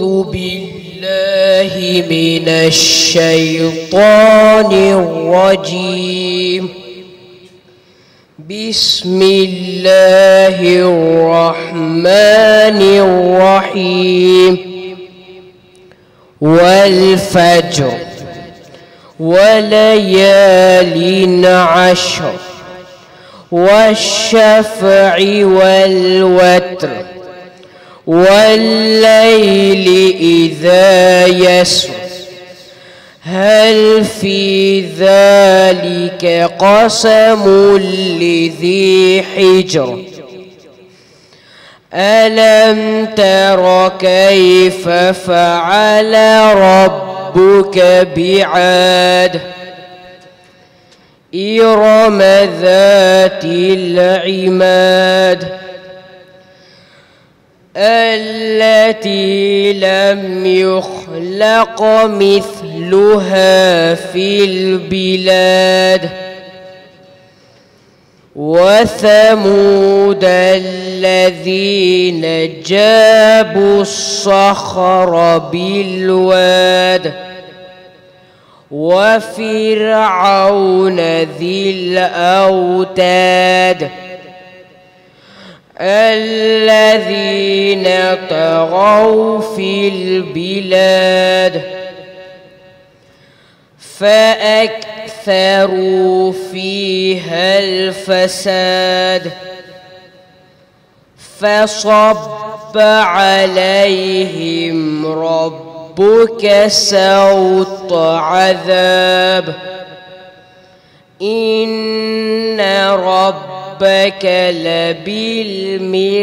أعوذ بالله من الشيطان الرجيم. بسم الله الرحمن الرحيم. والفجر وليال عشر والشفع والوتر والليل إذا يسر. هل في ذلك قسم لذي حجر؟ ألم تر كيف فعل ربك بعاد؟ إرم ذات العماد. التي لم يخلق مثلها في البلاد. وثمود الذين جابوا الصخر بالواد. وفرعون ذي الأوتاد الذين طغوا في البلاد فأكثروا فيها الفساد فصب عليهم ربك سوط عذاب إن رب ربك لبالمرصاد.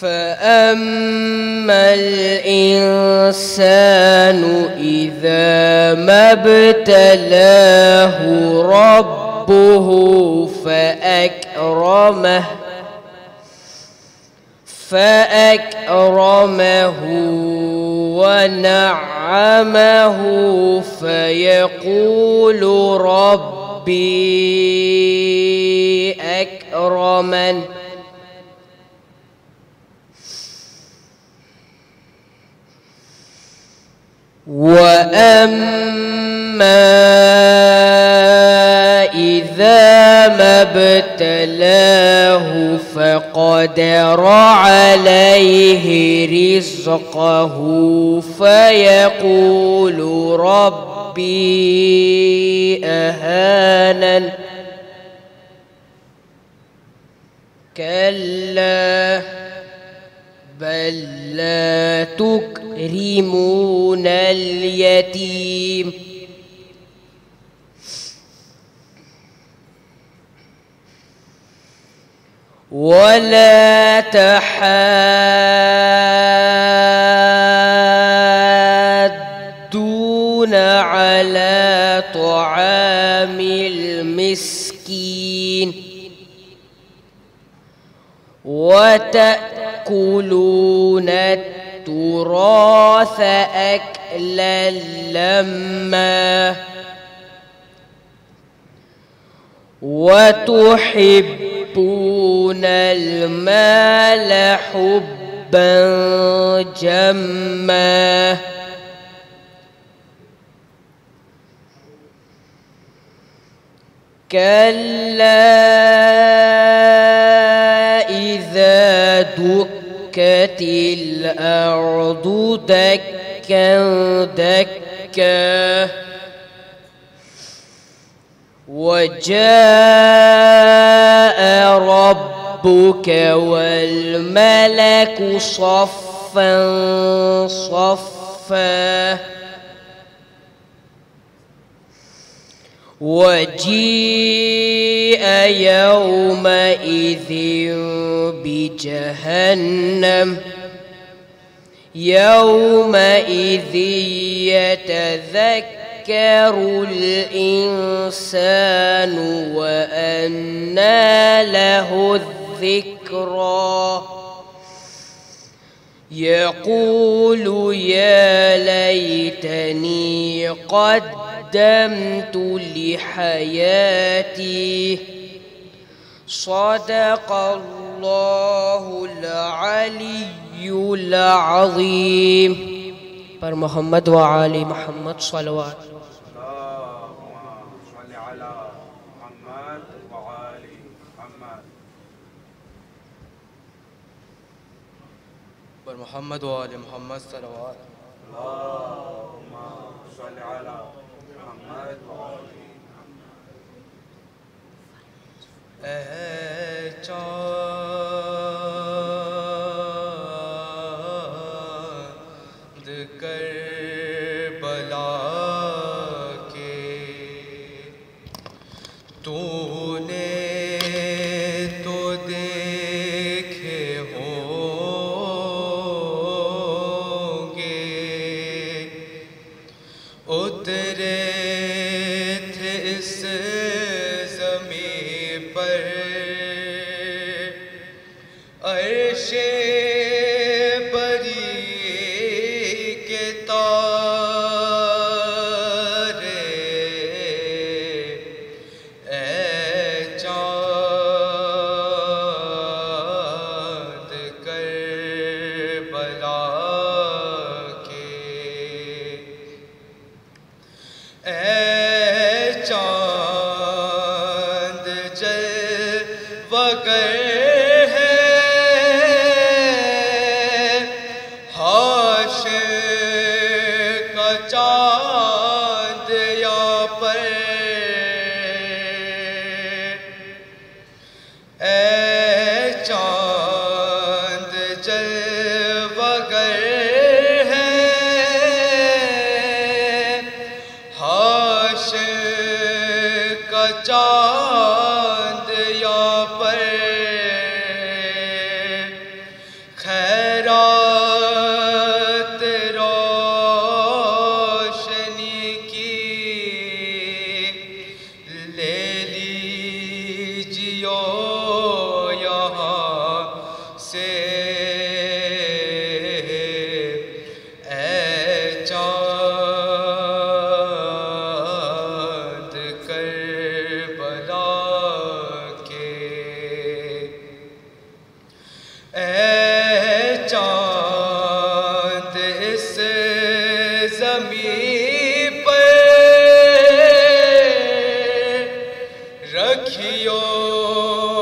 فأما الإنسان إذا ما ابتلاه ربه فأكرمه فأكرمه ونعمه فيقول ربي أكرمن. وأما ابتلاه فقدر عليه رزقه فيقول ربي أهانن كلا بل لا تكرمون اليتيم. ولا تحادون على طعام المسكين وتأكلون التراث أكلا لما وتحبون المال حبا جما. كلا إذا دكت الأرض دكا دكا. وجاء ربك والملك صفا صفا. وجيء يومئذ بجهنم. يومئذ يتذكر يذكر الإنسان وأنى له الذكرى. يقول يا ليتني قدمت لحياتي. صدق الله العلي العظيم. پر محمد و آل محمد صلوات. پر محمد و آل محمد صلوات. اللهم صل على محمد و آل محمد. اے چار Oh.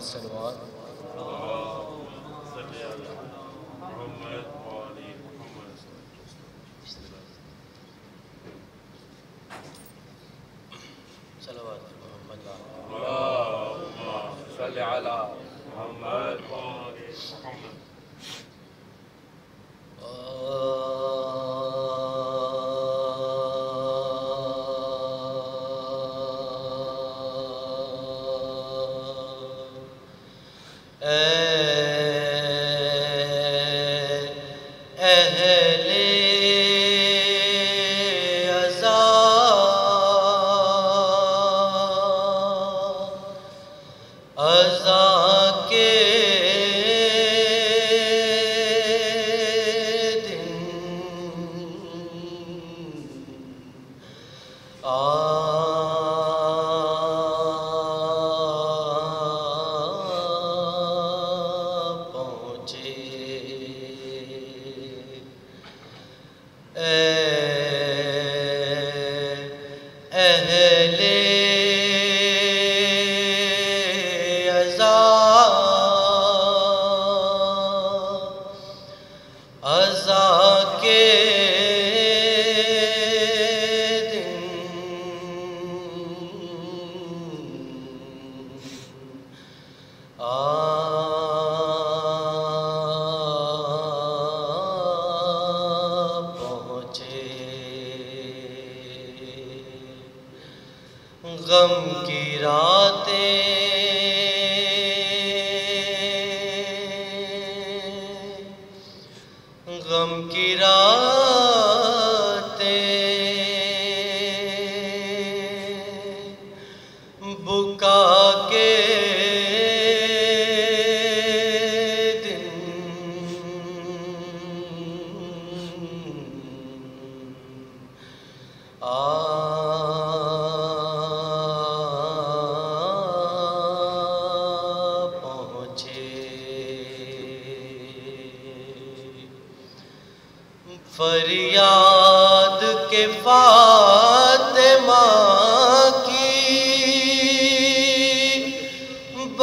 salawat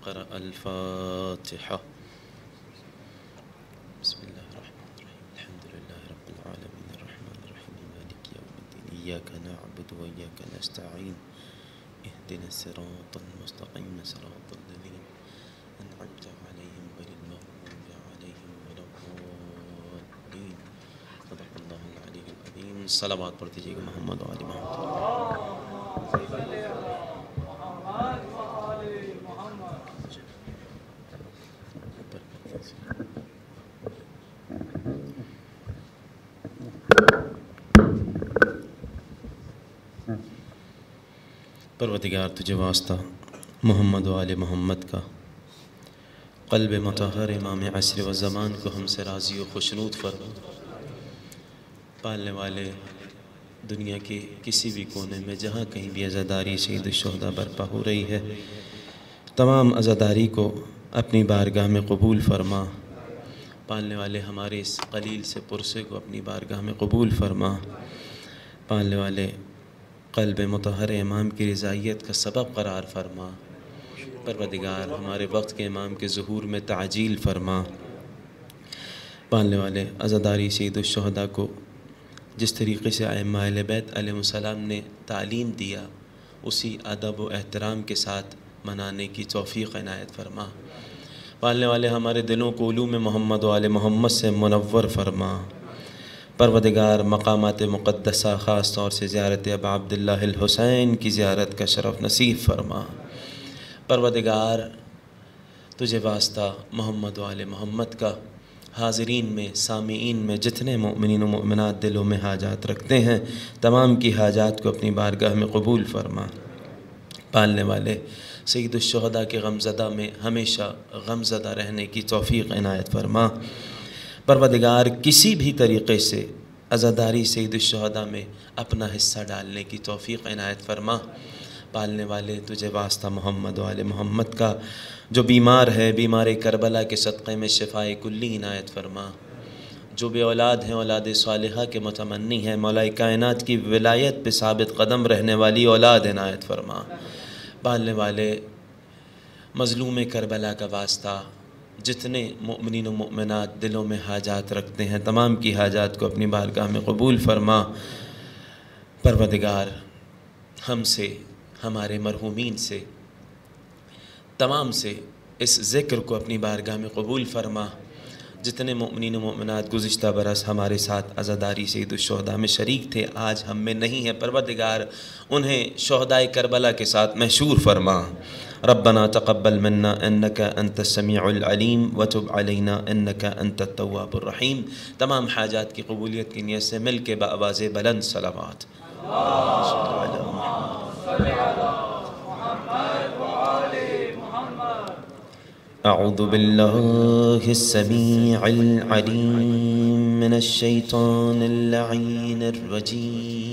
قرأ الفاتحة. بسم الله الرحمن الرحيم. الحمد لله رب العالمين. الرحمن الرحيم. مالك يوم الدين. إياك نعبد وإياك نستعين. اهدنا الصراط المستقيم. صراط الذين أنعمت عليهم غير المغضوب عليهم ولا الضالين. صدق الله العلي العظيم. صلوات پر محمد و محمد. پروردگار تجھے واسطہ، محمد و آل محمد کا۔ قلب متحر امام عصر و زمان کو ہم سے راضی و خوشنود فرما پالنے والے دنیا کے کسی بھی کونے میں جہاں کہیں بھی عزاداری شہید الشہداء برپا ہو رہی ہے، تمام عزاداری کو اپنی بارگاہ میں قبول فرما۔ پالنے والے ہمارے اس قلیل سے پرسے کو اپنی بارگاہ میں قبول فرما۔ پالنے والے قلب متحر امام کی رضائیت کا سبب قرار فرما۔ پروردگار، ہمارے وقت کے امام کے ظہور میں تعجیل فرما۔ پالنے والے عزاداری سید الشہداء کو، جس طریقے سے ائمہ اہل بیت علیہ السلام نے تعلیم دیا، اسی ادب و احترام کے ساتھ منانے کی توفیق عنایت فرما۔ پالنے والے ہمارے دلوں کو علوم محمد و آل محمد سے منور فرما۔ پروردگار مقامات مقدسہ، خاص طور سے زیارت ابا عبداللہ الحسین کی زیارت کا شرف نصیب فرما۔ پروردگار، تجھے واسطہ محمد و آل محمد کا حاضرین میں، سامعین میں جتنے مؤمنین و مؤمنات دلوں میں حاجات رکھتے ہیں، تمام کی حاجات کو اپنی بارگاہ میں قبول فرما۔ پالنے والے، سید الشہداء کے غمزدہ میں ہمیشہ غمزدہ رہنے کی توفیق عنایت فرما۔ پروردگار کسی بھی طریقے سے عزاداری سید الشہداء میں اپنا حصہ ڈالنے کی توفیق عنایت فرما۔ پالنے والے تجھے واسطہ محمد و محمد کا، جو بیمار ہے، بیمار کربلا کے صدقے میں شفائے کلی عنایت فرما۔ جو بے اولاد ہیں، اولاد صالحہ کے متمنی ہیں، مولا کائنات کی ولایت پہ ثابت قدم رہنے والی اولاد عنایت فرما۔ پالنے والے مظلوم کربلا کا واسطہ جتنے مؤمنین و مؤمنات دلوں میں حاجات رکھتے ہیں، تمام کی حاجات کو اپنی بارگاہ میں قبول فرما۔ پروردگار، ہم سے، ہمارے مرحومین سے، تمام سے اس ذکر کو اپنی بارگاہ میں قبول فرما۔ جتنے مؤمنین و مؤمنات گزشتہ برس ہمارے ساتھ عزاداری سید الشہداء میں شریک تھے، آج ہم میں نہیں ہیں۔ پروردگار، انہیں شہداء کربلا کے ساتھ محشور فرما۔ ربنا تقبل منا إنك أنت السميع العليم وتب علينا إنك أنت التواب الرحیم تمام حاجات کی قبولیت کی نیت سے مل کے بآواز بلند صلوات أعوذ بالله السميع العليم من الشيطان اللعين الرجيم.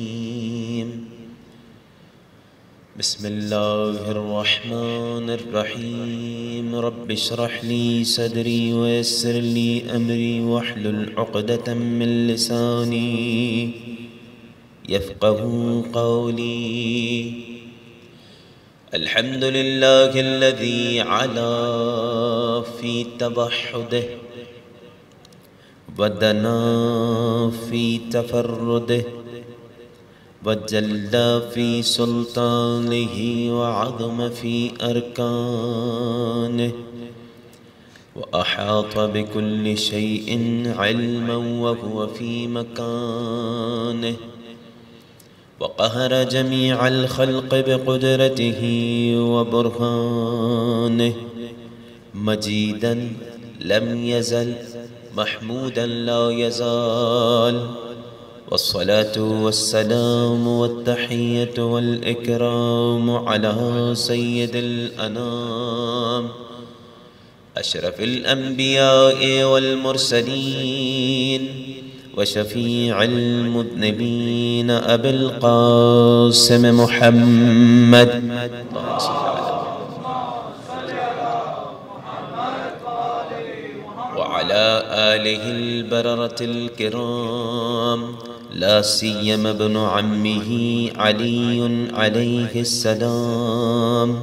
بسم الله الرحمن الرحيم. رب اشرح لي صدري ويسر لي أمري واحلل عقدة من لساني يفقه قولي. الحمد لله الذي علا في تبحده ودنا في تفرده وجل في سلطانه وعظم في أركانه وأحاط بكل شيء علما وهو في مكانه وقهر جميع الخلق بقدرته وبرهانه مجيدا لم يزل محمودا لا يزال والصلاة والسلام والتحية والإكرام على سيد الأنام. أشرف الأنبياء والمرسلين وشفيع المذنبين أبي القاسم محمد. اللهم صل على وعلى آله البررة الكرام. لا سيما ابن عمه علي عليه السلام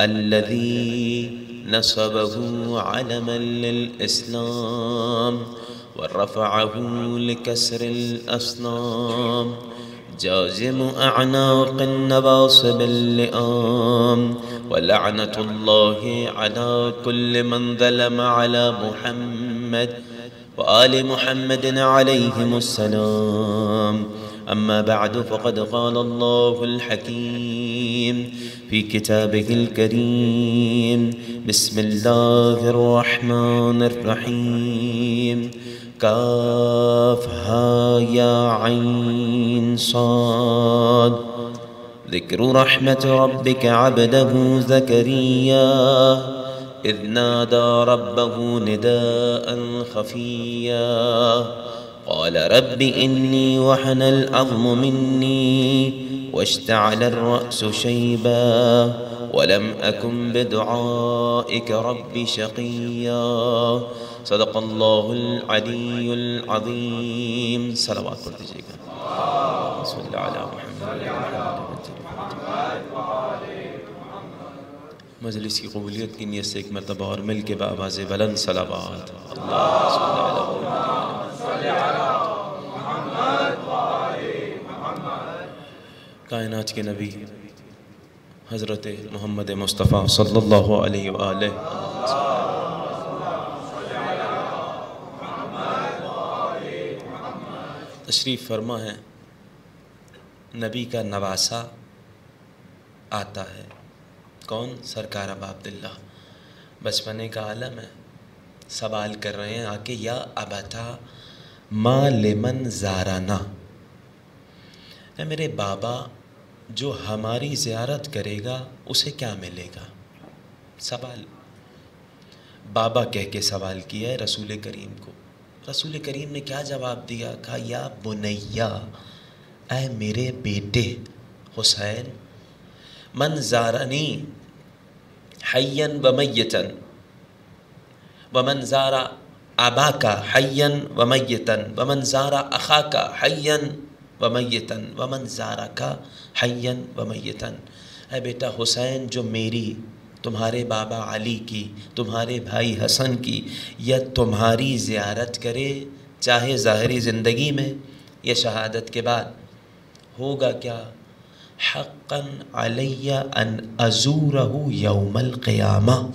الذي نصبه علما للإسلام ورفعه لكسر الأصنام جازم أعناق النواصب اللئام ولعنة الله على كل من ظلم على محمد وآل محمد عليهم السلام. أما بعد فقد قال الله الحكيم في كتابه الكريم بسم الله الرحمن الرحيم. كافها يا عين صاد. ذكر رحمة ربك عبده زكريا. إذ نادى ربه نداء خفيا. قال رب إني وحن العظم مني واشتعل الرأس شيبا ولم أكن بدعائك رب شقيا. صدق الله العلي العظيم. صلوات دیجیے گا صلی اللہ علیہ محمد مجلس کی قبولیت کی نیت سے ایک مرتبہ اور مل کے بآواز بلند صلوات۔ کائنات کے نبی، حضرت محمد مصطفیٰ صلی اللہ علیہ وآلہ۔ تشریف فرما ہے، نبی کا نواسا آتا ہے۔ کون سرکار ابا عبداللہ؟ بچپنے کا عالم ہے۔ سوال کر رہے ہیں آکے یا ابتا ما لمن زارانا اے میرے بابا، جو ہماری زیارت کرے گا، اسے کیا ملے گا؟ سوال۔ بابا کہہ کے سوال کیا ہے رسول کریم کو۔ رسول کریم نے کیا جواب دیا؟ کہا، یا بنیا، اے میرے بیٹے حسین، من زارنی حین و میتن ومن زارا آبا کا حین و میتن ومن زارا اخا کا حین و میتن ومن زارا کا حین و میتن اے بیٹا حسین، جو میری، تمہارے بابا علی کی، تمہارے بھائی حسن کی، یا تمہاری زیارت کرے، چاہے ظاہری زندگی میں یا شہادت کے بعد، ہوگا کیا؟ حقا علیہ ان ازورہ یوم القیامہ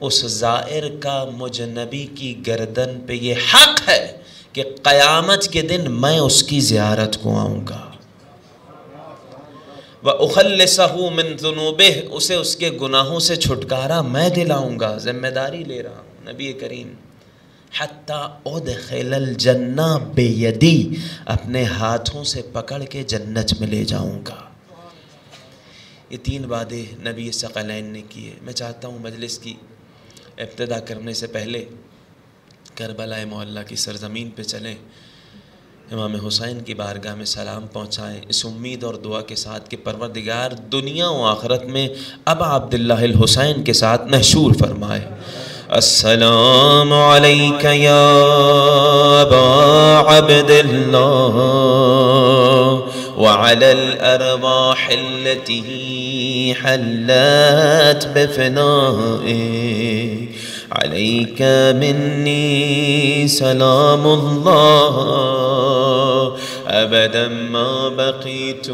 اس زائر کا مجھ نبی کی گردن پہ یہ حق ہے کہ قیامت کے دن میں اس کی زیارت کو آؤں گا۔ وَأُخَلِّسَهُ مِن ذُنُوبِهِ، اسے اس کے گناہوں سے چھٹکارا میں دلاؤں گا۔ ذمہ داری لے رہا ہوں، نبی کریم۔ حتیٰ اُدْخِلَ الْجَنَّةِ بِيَدِي اپنے ہاتھوں سے پکڑ کے جنت میں لے جاؤں گا۔ یہ تین وعدے نبی ثقلین نے کیے۔ میں چاہتا ہوں مجلس کی ابتدا کرنے سے پہلے کربلا معلّہ کی سرزمین پہ چلیں۔ امام حسین کی بارگاہ میں سلام پہنچائیں۔ اس امید اور دعا کے ساتھ کہ پروردگار دنیا و آخرت میں ابا عبداللہ الحسین کے ساتھ محشور فرمائے۔ السلام علیک یا أبا عبداللہ وعلى الأرواح التي حلت بفنائك عليك مني سلام الله. أبدا ما بقيت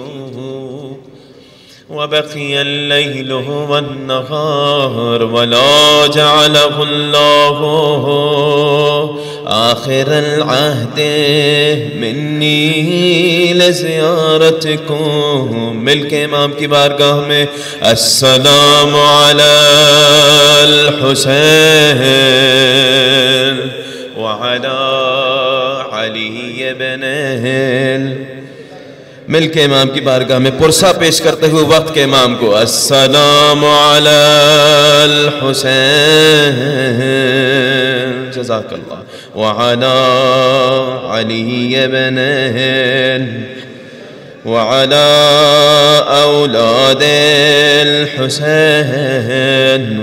وبقي الليل والنهار ولا جعله الله آخر العهد. مني لزيارتكم مل کے امام کی بارگاہ میں السلام على الحسين وعلى علي بن مل کے امام کی بارگاہ میں پرسہ پیش کرتے ہوئے وقت کے امام کو السلام علی الحسین۔ جزاک اللہ وعلى علي بن وعلى أولاد الحسين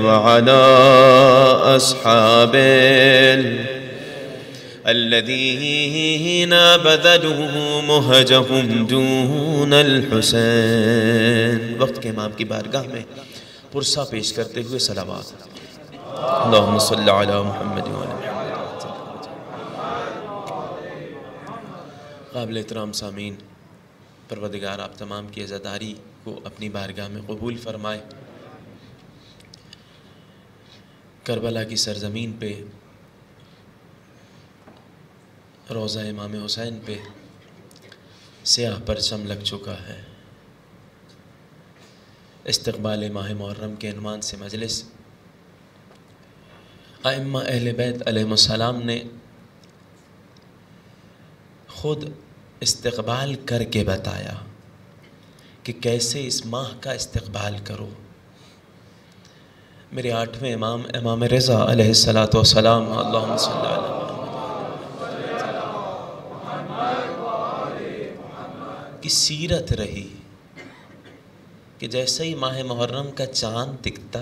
وعلى أصحاب الذين بذلوا مهجهم دون الحسين. وقت کے امام کی بارگاہ میں پرسہ پیش کرتے ہوئے صلوات. اللہم صلی علی محمد وعلی محمد. قابل احترام سامین پروردگار آپ تمام کی عزاداری کو اپنی بارگاہ میں قبول فرمائے. کربلا کی سرزمین پہ روضہ امام حسین پہ سیاہ پرچم لگ چکا ہے۔ استقبال ماہ محرم کے عنوان سے مجلس۔ ائمہ اہل بیت علیہ السلام نے خود استقبال کر کے بتایا کہ کیسے اس ماہ کا استقبال کرو۔ میرے آٹھویں امام امام رضا علیہ السلاۃ والسلام، اللہم صلی اللہ علیہ کی سیرت رہی کہ جیسے ہی ماہ محرم کا چاند دکھتا،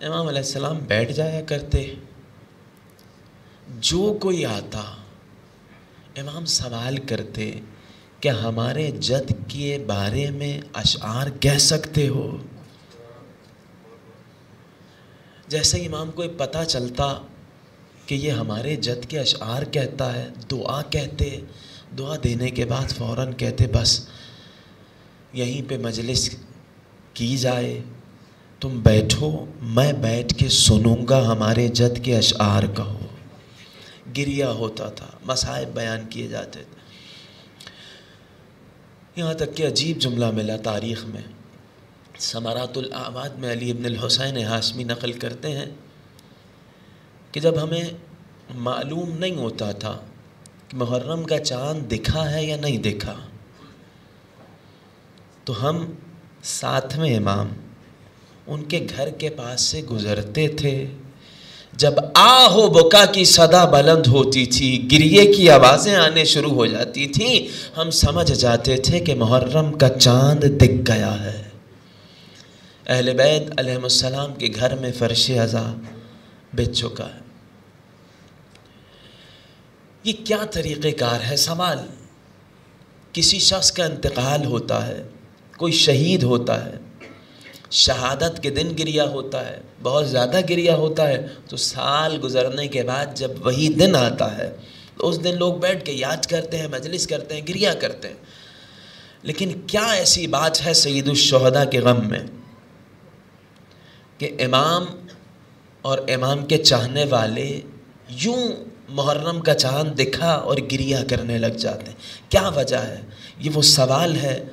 امام علیہ السلام بیٹھ جایا کرتے۔ جو کوئی آتا، امام سوال کرتے کہ ہمارے جد کے بارے میں اشعار کہہ سکتے ہو؟ جیسے امام کو پتہ چلتا کہ یہ ہمارے جد کے اشعار کہتا ہے، دعا کہتے دعا دینے کے بعد فوراً کہتے بس، یہیں پہ مجلس کی جائے۔ تم بیٹھو، میں بیٹھ کے سنوں گا ہمارے جد کے اشعار کہو گریا ہوتا تھا، مصائب بیان کیے جاتے تھے۔ یہاں تک کہ عجیب جملہ ملا تاریخ میں۔ ثمرات الاعماد میں علی ابن الحسین ہاشمی نقل کرتے ہیں کہ جب ہمیں معلوم نہیں ہوتا تھا محرم کا چاند دکھا ہے یا نہیں دکھا؟ تو ہم ساتویں امام ان کے گھر کے پاس سے گزرتے تھے۔ جب آ ہو بکا کی صدا بلند ہوتی تھی، گریے کی آوازیں آنے شروع ہو جاتی تھیں ہم سمجھ جاتے تھے کہ محرم کا چاند دکھ گیا ہے۔ اہل بیت علیہ السلام کے گھر میں فرش ازا بچ چکا ہے۔ یہ کیا طریقہ کار ہے؟ سوال. کسی شخص کا انتقال ہوتا ہے، کوئی شہید ہوتا ہے، شہادت کے دن گریا ہوتا ہے، بہت زیادہ گریا ہوتا ہے، تو سال گزرنے کے بعد جب وہی دن آتا ہے، تو اس دن لوگ بیٹھ کے یاد کرتے ہیں، مجلس کرتے ہیں، گریا کرتے ہیں۔ لیکن کیا ایسی بات ہے سید الشہداء کے غم میں؟ کہ امام اور امام کے چاہنے والے یوں محرم کا چاند دکھا اور گریا کرنے لگ جاتے ہیں۔ کیا وجہ ہے؟ یہ وہ سوال ہے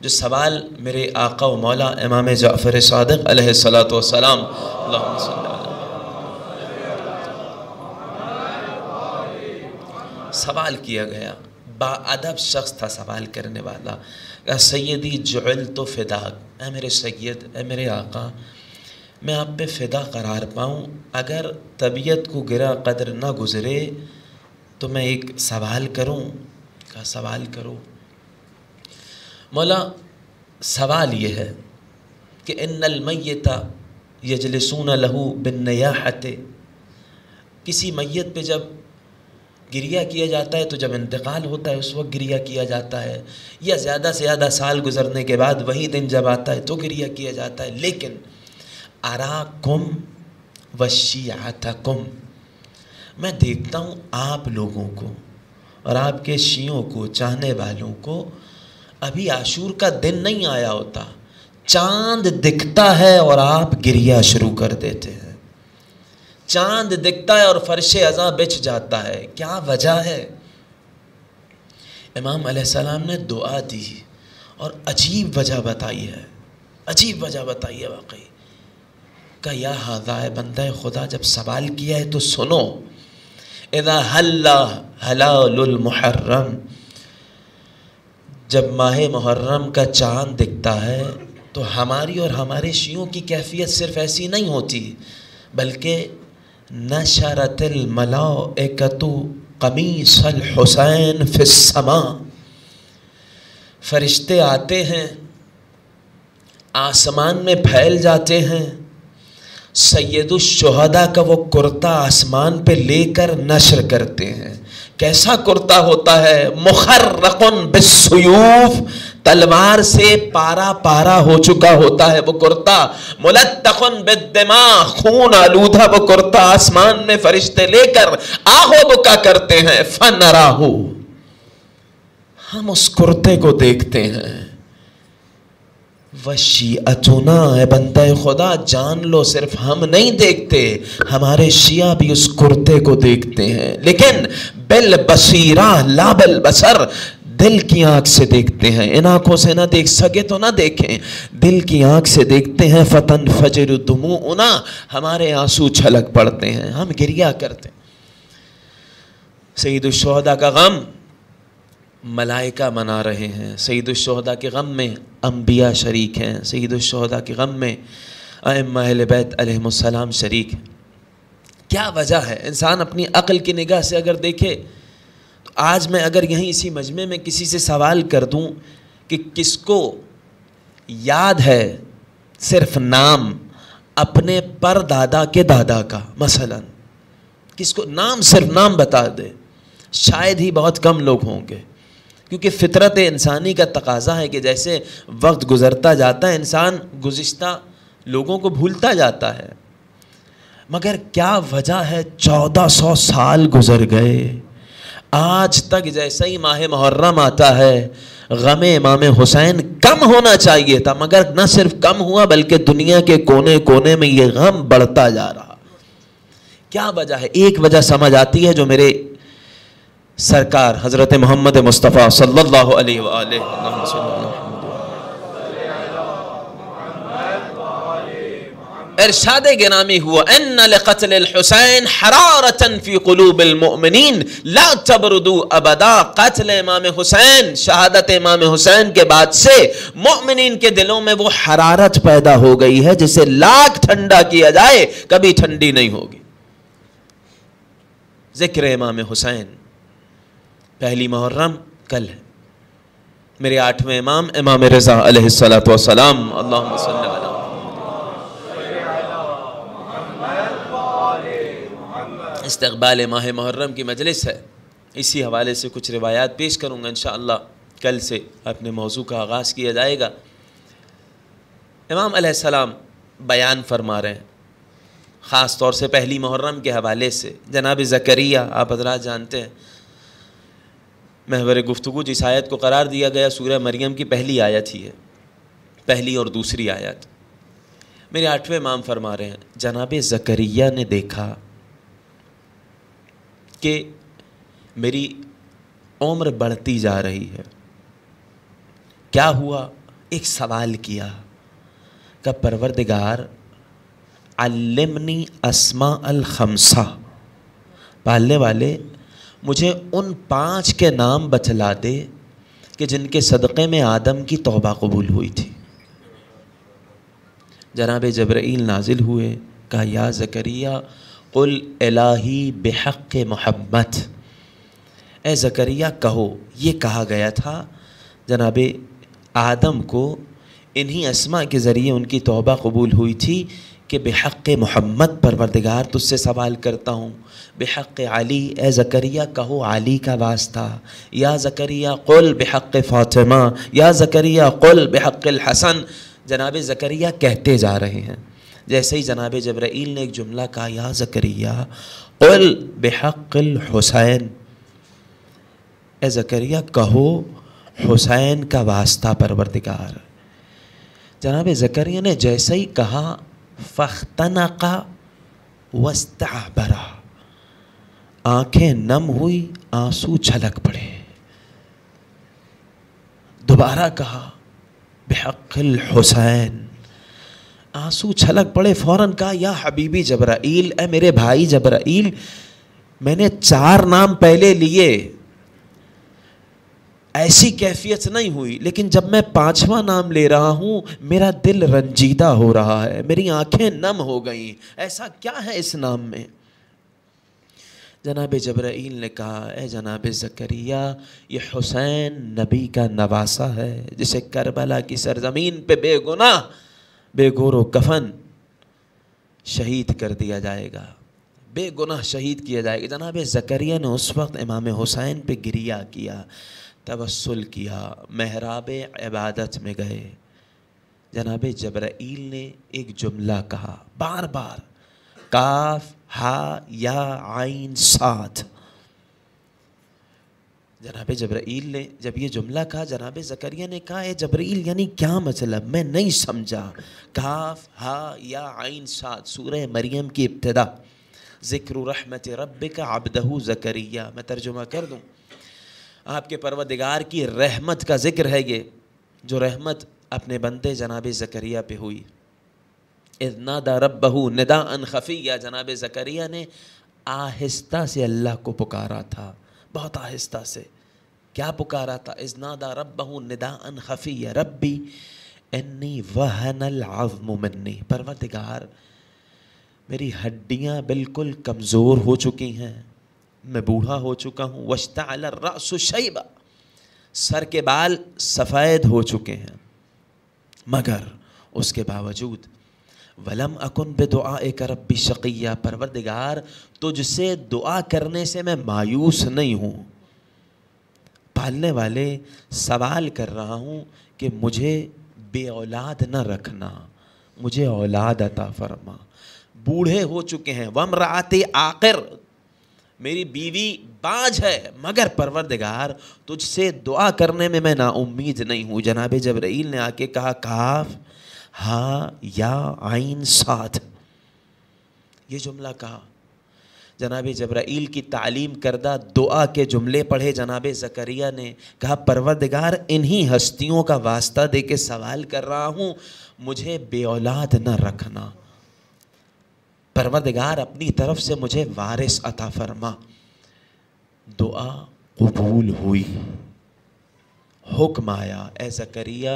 جو سوال میرے آقا و مولا امام جعفر صادق علیہ السلاۃ والسلام۔ اللہم صلی اللہ سوال کیا گیا۔ با ادب شخص تھا سوال کرنے والا۔ سیدی جعل تو فداق اے میرے سید، اے میرے آقا میں آپ پہ فدا قرار پاؤں۔ اگر طبیعت کو گرا قدر نہ گزرے تو میں ایک سوال کروں۔ کا سوال کروں۔ مولا، سوال یہ ہے کہ ان المیتا یجلسون لہو بن نیاحت کسی میت پہ جب گریا کیا جاتا ہے تو جب انتقال ہوتا ہے، اس وقت گریا کیا جاتا ہے۔ یا زیادہ سے زیادہ سال گزرنے کے بعد وہی دن جب آتا ہے تو گریا کیا جاتا ہے۔ لیکن آرا کم وشیعت کم میں دیکھتا ہوں آپ لوگوں کو اور آپ کے شیعوں کو، چاہنے والوں کو۔ ابھی عاشور کا دن نہیں آیا ہوتا، چاند دکھتا ہے اور آپ گریا شروع کر دیتے ہیں۔ چاند دکھتا ہے اور فرش ازاں بچ جاتا ہے۔ کیا وجہ ہے؟ امام علیہ السلام نے دعا دی اور عجیب وجہ بتائی ہے۔ عجیب وجہ بتائی ہے واقعی۔ کہ یا حضائے بندہ خدا جب سوال کیا ہے تو سنو۔ اذا حلا حلال المحرم، جب ماہ محرم کا چاند دکھتا ہے تو ہماری اور ہمارے شیعوں کی کیفیت صرف ایسی نہیں ہوتی، بلکہ نشرت الملا قمیص الحسین فی السما فرشتے آتے ہیں، آسمان میں پھیل جاتے ہیں سید الشہداء کا وہ کرتا آسمان پہ لے کر نشر کرتے ہیں۔ کیسا کرتا ہوتا ہے؟ مخرقن بالسیوف۔ تلوار سے پارا پارا ہو چکا ہوتا ہے وہ کرتا۔ ملتقن بالدماء۔ خون آلودہ وہ کرتا۔ آسمان میں فرشتے لے کر آہو بکا کرتے ہیں۔ فنراہو۔ ہم اس کرتے کو دیکھتے ہیں۔ وشیعتنا اے بندہ خدا، جان لو، صرف ہم نہیں دیکھتے، ہمارے شیعہ بھی اس کرتے کو دیکھتے ہیں۔ لیکن بل بصیرہ، لا بل بسر دل کی آنکھ سے دیکھتے ہیں۔ ان آنکھوں سے نہ دیکھ سکے تو نہ دیکھیں۔ دل کی آنکھ سے دیکھتے ہیں، فتن فجر دمو ہمارے آنسو چھلک پڑتے ہیں۔ ہم گریا کرتے ہیں۔ سعید الشہداء کا غم ملائکہ منا رہے ہیں۔ سعید الشہداء کے غم میں انبیاء شریک ہیں۔ سعید الشہداء کے غم میں ائمہ اہل بیت علیہم السلام شریک ہیں۔ کیا وجہ ہے؟ انسان اپنی عقل کی نگاہ سے اگر دیکھے، تو آج میں اگر یہیں اسی مجمع میں کسی سے سوال کر دوں کہ کس کو یاد ہے صرف نام اپنے پر دادا کے دادا کا، مثلا؟ کس کو نام صرف نام بتا دے؟ شاید ہی بہت کم لوگ ہوں گے۔ کیونکہ فطرت انسانی کا تقاضا ہے کہ جیسے وقت گزرتا جاتا ہے، انسان گزشتہ لوگوں کو بھولتا جاتا ہے۔ مگر کیا وجہ ہے چودہ سو سال گزر گئے؟ آج تک جیسے ہی ماہ محرم آتا ہے، غم امام حسین کم ہونا چاہیے تھا۔ مگر نہ صرف کم ہوا، بلکہ دنیا کے کونے کونے میں یہ غم بڑھتا جا رہا۔ کیا وجہ ہے؟ ایک وجہ سمجھ آتی ہے جو میرے سرکار حضرت محمد مصطفیٰ صلی اللہ علیہ وآلہ ارشاد گرامی ہوا، ان لقتل الحسین حرارتا فی قلوب المؤمنین، لا تبردو ابدا قتل امام حسین، شہادت امام حسین کے بعد سے مؤمنین کے دلوں میں وہ حرارت پیدا ہو گئی ہے جسے لاکھ ٹھنڈا کیا جائے، کبھی ٹھنڈی نہیں ہوگی۔ ذکر امام حسین پہلی محرم کل ہے۔ میرے آٹھویں امام امام رضا علیہ السلام اللہم صلی اللہ استقبال ماہ محرم کی مجلس ہے۔ اسی حوالے سے کچھ روایات پیش کروں گا انشاءاللہ۔ کل سے اپنے موضوع کا آغاز کیا جائے گا۔ امام علیہ السلام بیان فرما رہے ہیں۔ خاص طور سے پہلی محرم کے حوالے سے۔ جناب زکریہ آپ حضرات جانتے ہیں محور گفتگو جس آیت کو قرار دیا گیا سورہ مریم کی پہلی آیت ہی ہے، پہلی اور دوسری آیت۔ میرے آٹھویں امام فرما رہے ہیں، جناب زکریہ نے دیکھا کہ میری عمر بڑھتی جا رہی ہے۔ کیا ہوا؟ ایک سوال کیا۔ کہ پروردگار، علمنی اسما الخمسہ۔ پالنے والے مجھے ان پانچ کے نام بتلا دے کہ جن کے صدقے میں آدم کی توبہ قبول ہوئی تھی۔ جناب جبرائیل نازل ہوئے، کہا، یا زکریہ قل الہی بحق محبت اے زکریہ کہو، یہ کہا گیا تھا، جناب آدم کو انہی اسما کے ذریعے ان کی توبہ قبول ہوئی تھی کہ بحق محمد پروردگار تجھ سے سوال کرتا ہوں۔ بحق علی، اے زکریہ کہو علی کا واسطہ۔ یا زکریہ قل بحق فاطمہ۔ یا زکریہ قل بحق الحسن۔ جناب زکریہ کہتے جا رہے ہیں۔ جیسے ہی جناب جبرائیل نے ایک جملہ کہا، یا زکریہ قل بحق الحسین۔ اے زکریہ کہو حسین کا واسطہ پروردگار۔ جناب زکریہ نے جیسے ہی کہا فختنقا وستعبرا آنکھیں نم ہوئی، آنسو چھلک پڑے. دوبارہ کہا، بحق الحسین. آنسو چھلک پڑے فوراً کہا، یا حبیبی جبرائیل، اے میرے بھائی جبرائیل، میں نے چار نام پہلے لیے ایسی کیفیت نہیں ہوئی، لیکن جب میں پانچواں نام لے رہا ہوں، میرا دل رنجیدہ ہو رہا ہے، میری آنکھیں نم ہو گئیں۔ ایسا کیا ہے اس نام میں؟ جناب جبرائیل نے کہا، اے جناب زکریہ، یہ حسین نبی کا نواسا ہے، جسے کربلا کی سرزمین پہ بے گناہ، بے گور و کفن شہید کر دیا جائے گا۔ بے گناہ شہید کیا جائے گا۔ جناب زکریہ نے اس وقت امام حسین پہ گریا کیا۔ توسل کیا، محراب عبادت میں گئے۔ جناب جبرائیل نے ایک جملہ کہا، بار بار، کاف، ہا، یا، عین ساتھ جناب جبرائیل نے جب یہ جملہ کہا، جناب زکریہ نے کہا، اے جبرائیل یعنی کیا مطلب؟ میں نہیں سمجھا۔ کاف، ہا، یا، عین، سات، سورہ مریم کی ابتدا۔ ذکر رحمت رب کا آبدہ زکریہ میں ترجمہ کر دوں۔ آپ کے پروردگار کی رحمت کا ذکر ہے یہ، جو رحمت اپنے بندے جناب زکریہ پہ ہوئی۔ اذنا دا رب بہو ندا ان خفیہ، جناب زکریہ نے آہستہ سے اللہ کو پکارا تھا۔ بہت آہستہ سے۔ کیا پکارا تھا؟ ازنا دا رب بہو ندا ان خفیہ، ربی انی وہن العظم منی۔ پروردگار، میری ہڈیاں بالکل کمزور ہو چکی ہیں۔ میں بوڑھا ہو چکا ہوں۔ وشتعل الرأس شیبہ سر کے بال سفید ہو چکے ہیں۔ مگر اس کے باوجود، ولم اکن بے دعا ایک ربی شقیہ پروردگار، تجھ سے دعا کرنے سے میں مایوس نہیں ہوں۔ پالنے والے، سوال کر رہا ہوں کہ مجھے بے اولاد نہ رکھنا، مجھے اولاد عطا فرما۔ بوڑھے ہو چکے ہیں۔ ومرات آخر میری بیوی باج ہے، مگر پروردگار، تجھ سے دعا کرنے میں میں نا امید نہیں ہوں۔ جناب جبرائیل نے آ کے کہا، کاف، ہا یا آئین ساتھ۔ یہ جملہ کہا۔ جناب جبرائیل کی تعلیم کردہ دعا کے جملے پڑھے۔ جناب زکریہ نے کہا، پروردگار، انہی ہستیوں کا واسطہ دے کے سوال کر رہا ہوں، مجھے بے اولاد نہ رکھنا۔ پروردگار اپنی طرف سے مجھے وارث عطا فرما۔ دعا قبول ہوئی۔ حکم آیا، اے زکریہ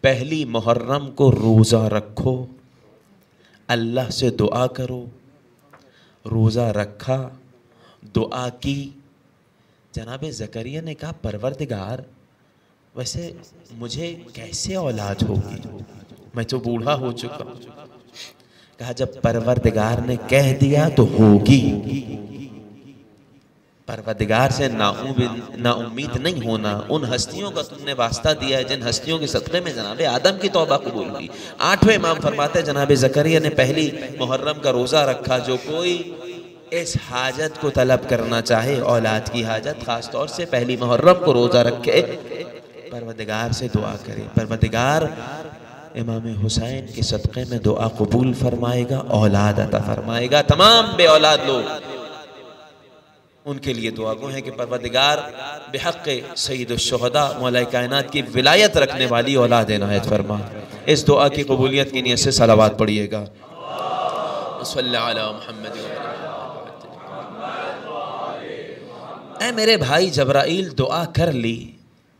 پہلی محرم کو روزہ رکھو، اللہ سے دعا کرو، روزہ رکھا، دعا کی۔ جناب زکریہ نے کہا، پروردگار، ویسے مجھے کیسے اولاد ہوگی؟ میں تو بوڑھا ہو چکا ہوں۔ کہا جب پروردگار نے کہہ دیا تو ہوگی۔ پروردگار سے نا امید نہیں ہونا۔ ان ہستیوں کا تم نے واسطہ دیا ہے جن ہستیوں کے صدقے میں جناب آدم کی توبہ قبول ہوئی آٹھویں امام فرماتے ہیں، جناب زکریہ نے پہلی محرم کا روزہ رکھا، جو کوئی اس حاجت کو طلب کرنا چاہے، اولاد کی حاجت، خاص طور سے پہلی محرم کو روزہ رکھے، پروردگار سے دعا کرے۔ پروردگار امام حسین کے صدقے میں دعا قبول فرمائے گا، اولاد عطا فرمائے گا، تمام بے اولاد لوگ۔ ان کے لیے دعا گو ہیں کہ پروردگار بحق سید الشہداء مولا کائنات کی ولایت رکھنے والی اولاد عنایت فرما۔ اس دعا کی قبولیت کی نیت سے صلوات پڑھیے گا۔ صلی اللہ علیہ محمد اے میرے بھائی جبرائیل، دعا کر لی۔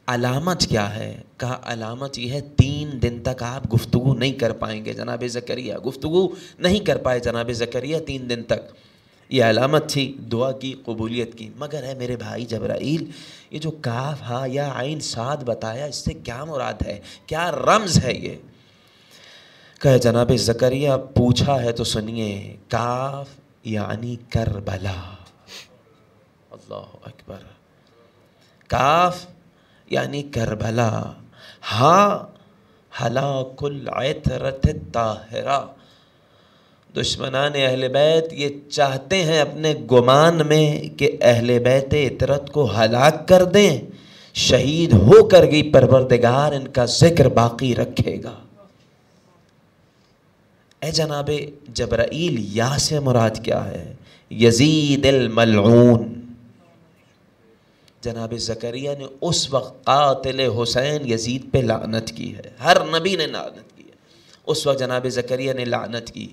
علامت کیا ہے؟ کہا، علامت یہ ہے، تین دن تک آپ گفتگو نہیں کر پائیں گے جناب زکریہ گفتگو نہیں کر پائے جناب زکریہ تین دن تک۔ یہ علامت تھی، دعا کی، قبولیت کی۔ مگر ہے میرے بھائی جبرائیل، یہ جو کاف، ہا یا عین سعد بتایا، اس سے کیا مراد ہے؟ کیا رمز ہے یہ؟ کہ جناب زکریہ پوچھا ہے تو سنیے، کاف یعنی کربلا۔ اللہ اکبر۔ کاف یعنی کربلا۔ ہاں ہلاک العطرت طاہرہ دشمنان اہل بیت یہ چاہتے ہیں اپنے گمان میں کہ اہل بیت اطرت کو ہلاک کر دیں۔ شہید ہو کر گئی پروردگار، ان کا ذکر باقی رکھے گا۔ اے جناب جبرائیل یا سے مراد کیا ہے؟ یزید الملعون۔ جناب زکریہ نے اس وقت قاتل حسین یزید پہ لعنت کی ہے، ہر نبی نے لعنت کی ہے۔ اس وقت جناب زکریہ نے لعنت کی۔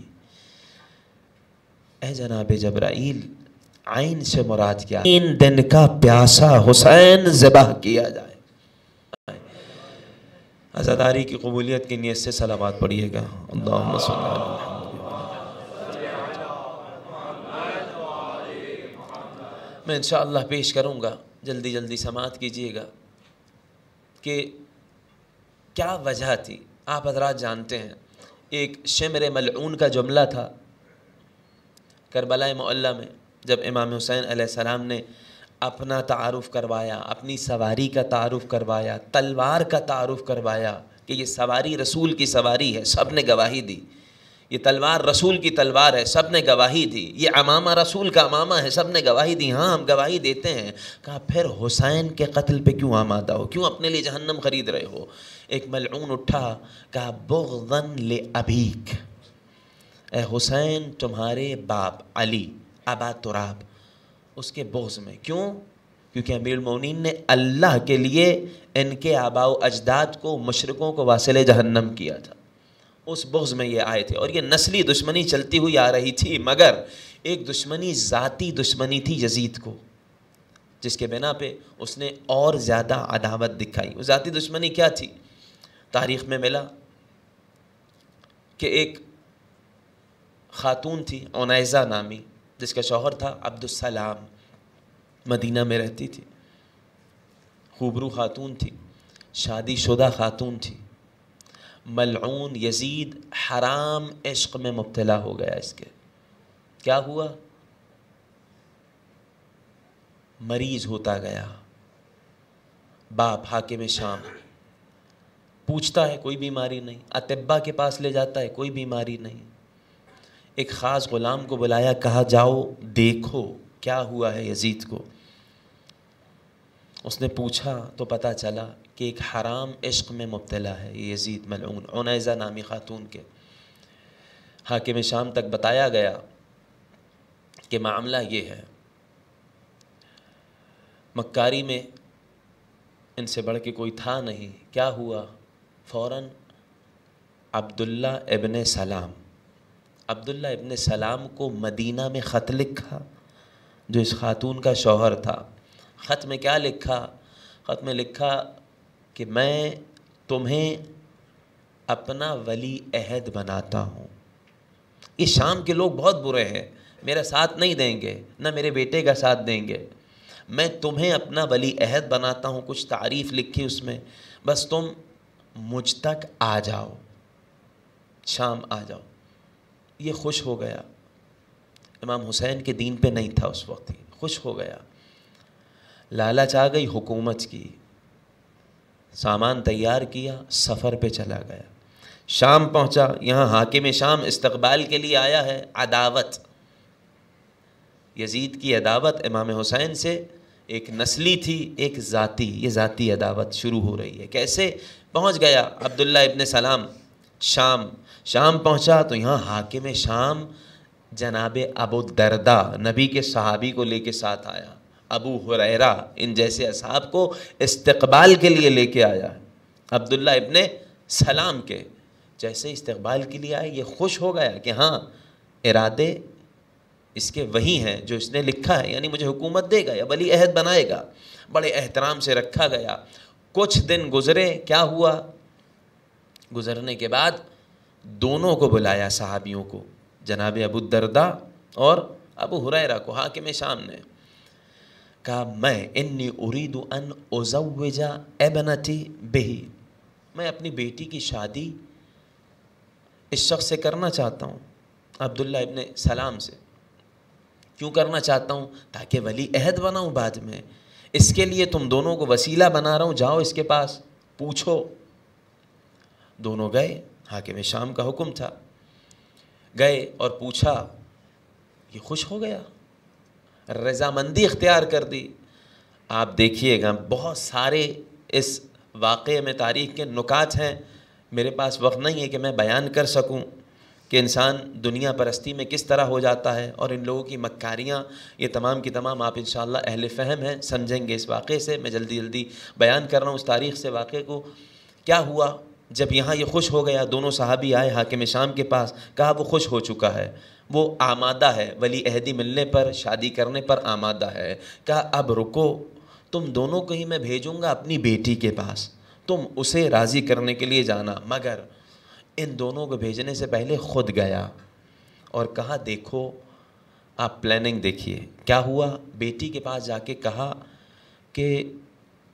اے جناب جبرائیل، عین سے مراد کیا؟ تین دن کا پیاسا حسین ذبح کیا جائے۔ عزاداری کی قبولیت کی نیت سے سلامات پڑھیے گا۔ اللہم صلی اللہ علیہ میں انشاءاللہ پیش کروں گا۔ جلدی جلدی سماعت کیجیے گا کہ کیا وجہ تھی؟ آپ حضرات جانتے ہیں۔ ایک شمر ملعون کا جملہ تھا کربلا معلّہ میں، جب امام حسین علیہ السلام نے اپنا تعارف کروایا، اپنی سواری کا تعارف کروایا، تلوار کا تعارف کروایا کہ یہ سواری رسول کی سواری ہے، سب نے گواہی دی۔ یہ تلوار رسول کی تلوار ہے، سب نے گواہی دی۔ یہ امامہ رسول کا امامہ ہے، سب نے گواہی دی۔ ہاں ہم گواہی دیتے ہیں۔ کہا، پھر حسین کے قتل پہ کیوں آمادہ ہو؟ کیوں اپنے لیے جہنم خرید رہے ہو؟ ایک ملعون اٹھا، کہا بغضن لابیک۔ اے حسین، تمہارے باپ علی، ابا تراب، اس کے بغض میں۔ کیوں؟ کیونکہ امیر المومنین نے اللہ کے لیے ان کے آبا و اجداد کو مشرقوں کو واصل جہنم کیا تھا۔ اس بغض میں یہ آئے تھے اور یہ نسلی دشمنی چلتی ہوئی آ رہی تھی، مگر ایک دشمنی ذاتی دشمنی تھی یزید کو، جس کے بنا پہ اس نے اور زیادہ عداوت دکھائی۔ وہ ذاتی دشمنی کیا تھی؟ تاریخ میں ملا کہ ایک خاتون تھی عنیزہ نامی، جس کا شوہر تھا عبدالسلام، مدینہ میں رہتی تھی۔ خوبرو خاتون تھی، شادی شدہ خاتون تھی۔ ملعون، یزید، حرام عشق میں مبتلا ہو گیا اس کے۔ کیا ہوا؟ مریض ہوتا گیا۔ باپ حاکم شام۔ پوچھتا ہے کوئی بیماری نہیں۔ اطبا کے پاس لے جاتا ہے کوئی بیماری نہیں۔ ایک خاص غلام کو بلایا، کہا، جاؤ، دیکھو کیا ہوا ہے یزید کو۔ اس نے پوچھا تو پتہ چلا کہ ایک حرام عشق میں مبتلا ہے، یہ یزید ملعون، عنیزہ نامی خاتون کے۔ حاکم شام تک بتایا گیا کہ معاملہ یہ ہے۔ مکاری میں ان سے بڑھ کے کوئی تھا نہیں۔ کیا ہوا؟ فوراً عبداللہ ابن سلام۔ عبداللہ ابن سلام کو مدینہ میں خط لکھا، جو اس خاتون کا شوہر تھا۔ خط میں کیا لکھا؟ خط میں لکھا کہ میں تمہیں اپنا ولی عہد بناتا ہوں۔ یہ شام کے لوگ بہت برے ہیں، میرا ساتھ نہیں دیں گے، نہ میرے بیٹے کا ساتھ دیں گے۔ میں تمہیں اپنا ولی عہد بناتا ہوں، کچھ تعریف لکھی اس میں۔ بس تم مجھ تک آ جاؤ، شام آ جاؤ۔ یہ خوش ہو گیا۔ امام حسین کے دین پہ نہیں تھا اس وقت ہی خوش ہو گیا۔ لالچ آ گئی حکومت کی۔ سامان تیار کیا، سفر پہ چلا گیا۔ شام پہنچا، یہاں حاکم شام استقبال کے لیے آیا ہے، عداوت۔ یزید کی عداوت امام حسین سے ایک نسلی تھی، ایک ذاتی، یہ ذاتی عداوت شروع ہو رہی ہے۔ کیسے؟ پہنچ گیا عبداللہ ابن سلام، شام۔ شام پہنچا تو یہاں حاکم شام جناب ابو دردا نبی کے صحابی کو لے کے ساتھ آیا۔ ابو حریرا ان جیسے اصحاب کو استقبال کے لیے لے کے آیا۔ عبداللہ ابن سلام کے جیسے استقبال کے لیے آئے، یہ خوش ہو گیا کہ ہاں ارادے اس کے وہی ہیں جو اس نے لکھا ہے یعنی مجھے حکومت دے گا یا ولی عہد بنائے گا۔ بڑے احترام سے رکھا گیا۔ کچھ دن گزرے، کیا ہوا؟ گزرنے کے بعد دونوں کو بلایا صحابیوں کو، جناب ابو دردا اور ابو حریرہ کو، حاکم شام نے۔ کہا میں انی ارید ان ازوجا ابنتی بہی میں اپنی بیٹی کی شادی اس شخص سے کرنا چاہتا ہوں، عبداللہ ابن سلام سے۔ کیوں کرنا چاہتا ہوں؟ تاکہ ولی عہد بناؤں بعد میں۔ اس کے لیے تم دونوں کو وسیلہ بنا رہا ہوں، جاؤ اس کے پاس، پوچھو۔ دونوں گئے، حاکم شام کا حکم تھا۔ گئے اور پوچھا، یہ خوش ہو گیا؟ رضامندی اختیار کر دی۔ آپ دیکھیے گا، بہت سارے اس واقعے میں تاریخ کے نکات ہیں۔ میرے پاس وقت نہیں ہے کہ میں بیان کر سکوں کہ انسان دنیا پرستی میں کس طرح ہو جاتا ہے اور ان لوگوں کی مکاریاں، یہ تمام کی تمام آپ انشاءاللہ اہل فہم ہیں، سمجھیں گے اس واقعے سے۔ میں جلدی جلدی بیان کر رہا ہوں اس تاریخ سے واقعے کو۔ کیا ہوا جب یہاں یہ خوش ہو گیا؟ دونوں صحابی آئے حاکم شام کے پاس، کہا وہ خوش ہو چکا ہے۔ وہ آمادہ ہے۔ ولی عہدی ملنے پر، شادی کرنے پر آمادہ ہے۔ کہا، اب رکو، تم دونوں کو ہی میں بھیجوں گا اپنی بیٹی کے پاس۔ تم اسے راضی کرنے کے لیے جانا۔ مگر ان دونوں کو بھیجنے سے پہلے خود گیا۔ اور کہا، دیکھو، آپ پلاننگ دیکھیے۔ کیا ہوا؟ بیٹی کے پاس جا کے کہا کہ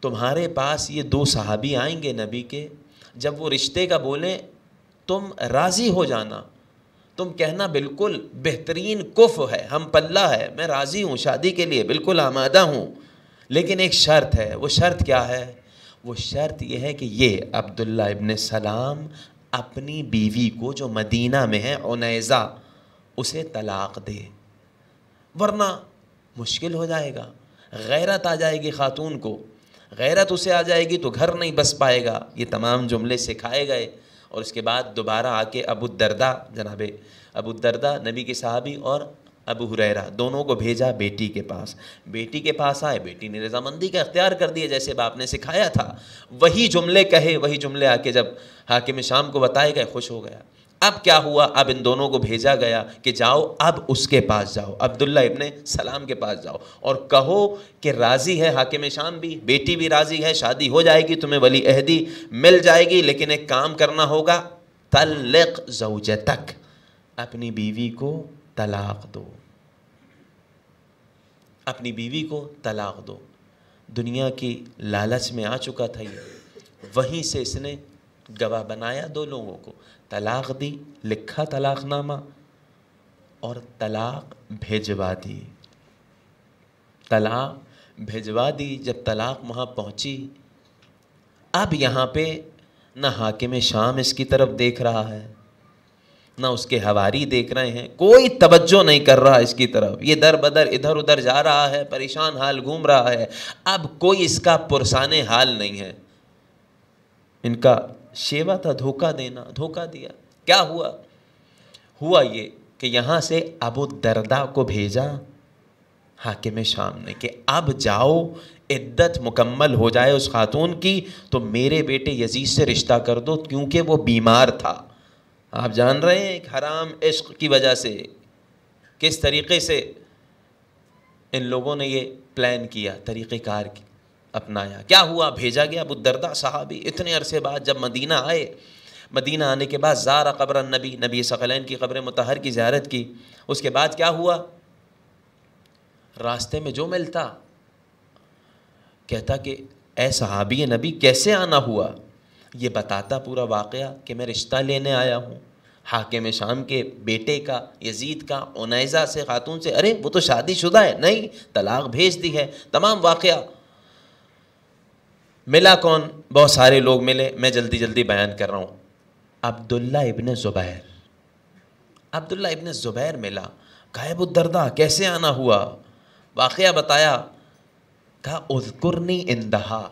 تمہارے پاس یہ دو صحابی آئیں گے نبی کے۔ جب وہ رشتے کا بولیں، تم راضی ہو جانا۔ تم کہنا بالکل بہترین کف ہے، ہم پلہ ہے، میں راضی ہوں، شادی کے لیے بالکل آمادہ ہوں۔ لیکن ایک شرط ہے، وہ شرط کیا ہے؟ وہ شرط یہ ہے کہ یہ عبداللہ ابن سلام اپنی بیوی کو جو مدینہ میں ہے، عنیزہ، اسے طلاق دے۔ ورنہ مشکل ہو جائے گا، غیرت آ جائے گی خاتون کو۔ غیرت اسے آ جائے گی تو گھر نہیں بس پائے گا، یہ تمام جملے سکھائے گئے۔ اور اس کے بعد دوبارہ آ کے ابو دردا جناب ابو دردہ نبی کے صحابی اور ابو حریرہ دونوں کو بھیجا بیٹی کے پاس۔ بیٹی کے پاس آئے، بیٹی نے رضامندی کا اختیار کر دیا، جیسے باپ نے سکھایا تھا۔ وہی جملے کہے، وہی جملے آ کے جب حاکم شام کو بتائے گئے، خوش ہو گیا۔ اب کیا ہوا؟ اب ان دونوں کو بھیجا گیا کہ جاؤ، اب اس کے پاس جاؤ۔ عبداللہ ابن سلام کے پاس جاؤ۔ اور کہو کہ راضی ہے حاکم شام بھی، بیٹی بھی راضی ہے، شادی ہو جائے گی، تمہیں ولی عہدی مل جائے گی، لیکن ایک کام کرنا ہوگا، تلق زوجتک، اپنی بیوی کو طلاق دو۔ اپنی بیوی کو طلاق دو۔ دنیا کی لالچ میں آ چکا تھا یہ۔ وہیں سے اس نے گواہ بنایا دو لوگوں کو۔ طلاق دی، لکھا طلاق نامہ اور طلاق بھیجوا دی۔ طلاق بھیجوا دی، جب طلاق وہاں پہنچی، اب یہاں پہ نہ حاکم شام اس کی طرف دیکھ رہا ہے، نہ اس کے ہواری دیکھ رہے ہیں، کوئی توجہ نہیں کر رہا اس کی طرف۔ یہ در بدر ادھر ادھر جا رہا ہے، پریشان حال گھوم رہا ہے۔ اب کوئی اس کا پرسان حال نہیں ہے۔ ان کا شیوا تھا، دھوکہ دینا، دھوکہ دیا۔ کیا ہوا؟ ہوا یہ کہ یہاں سے ابو دردا کو بھیجا حاکم شام نے کہ اب جاؤ، عدت مکمل ہو جائے اس خاتون کی، تو میرے بیٹے یزید سے رشتہ کر دو، کیونکہ وہ بیمار تھا۔ آپ جان رہے ہیں ایک حرام عشق کی وجہ سے۔ کس طریقے سے؟ ان لوگوں نے یہ پلان کیا، طریقہ کار کی۔ اپنایا۔ کیا ہوا؟ بھیجا گیا ابو دردا صحابی۔ اتنے عرصے بعد جب مدینہ آئے، مدینہ آنے کے بعد زارا قبر نبی نبی ثقلین کی قبر متحر کی زیارت کی۔ اس کے بعد کیا ہوا؟ راستے میں جو ملتا، کہتا کہ اے صحابی نبی، کیسے آنا ہوا؟ یہ بتاتا پورا واقعہ کہ میں رشتہ لینے آیا ہوں۔ حاکم شام کے بیٹے کا، یزید کا عنیزہ سے، خاتون سے، ارے، وہ تو شادی شدہ ہے، نہیں، طلاق بھیج دی ہے۔ تمام واقعہ ملا کون؟ بہت سارے لوگ ملے، میں جلدی جلدی بیان کر رہا ہوں۔ عبداللہ ابن زبیر۔ عبداللہ ابن زبیر ملا۔ کہا ابو کیسے آنا ہوا؟ واقعہ بتایا۔ کہا، اذکرنی اندہا۔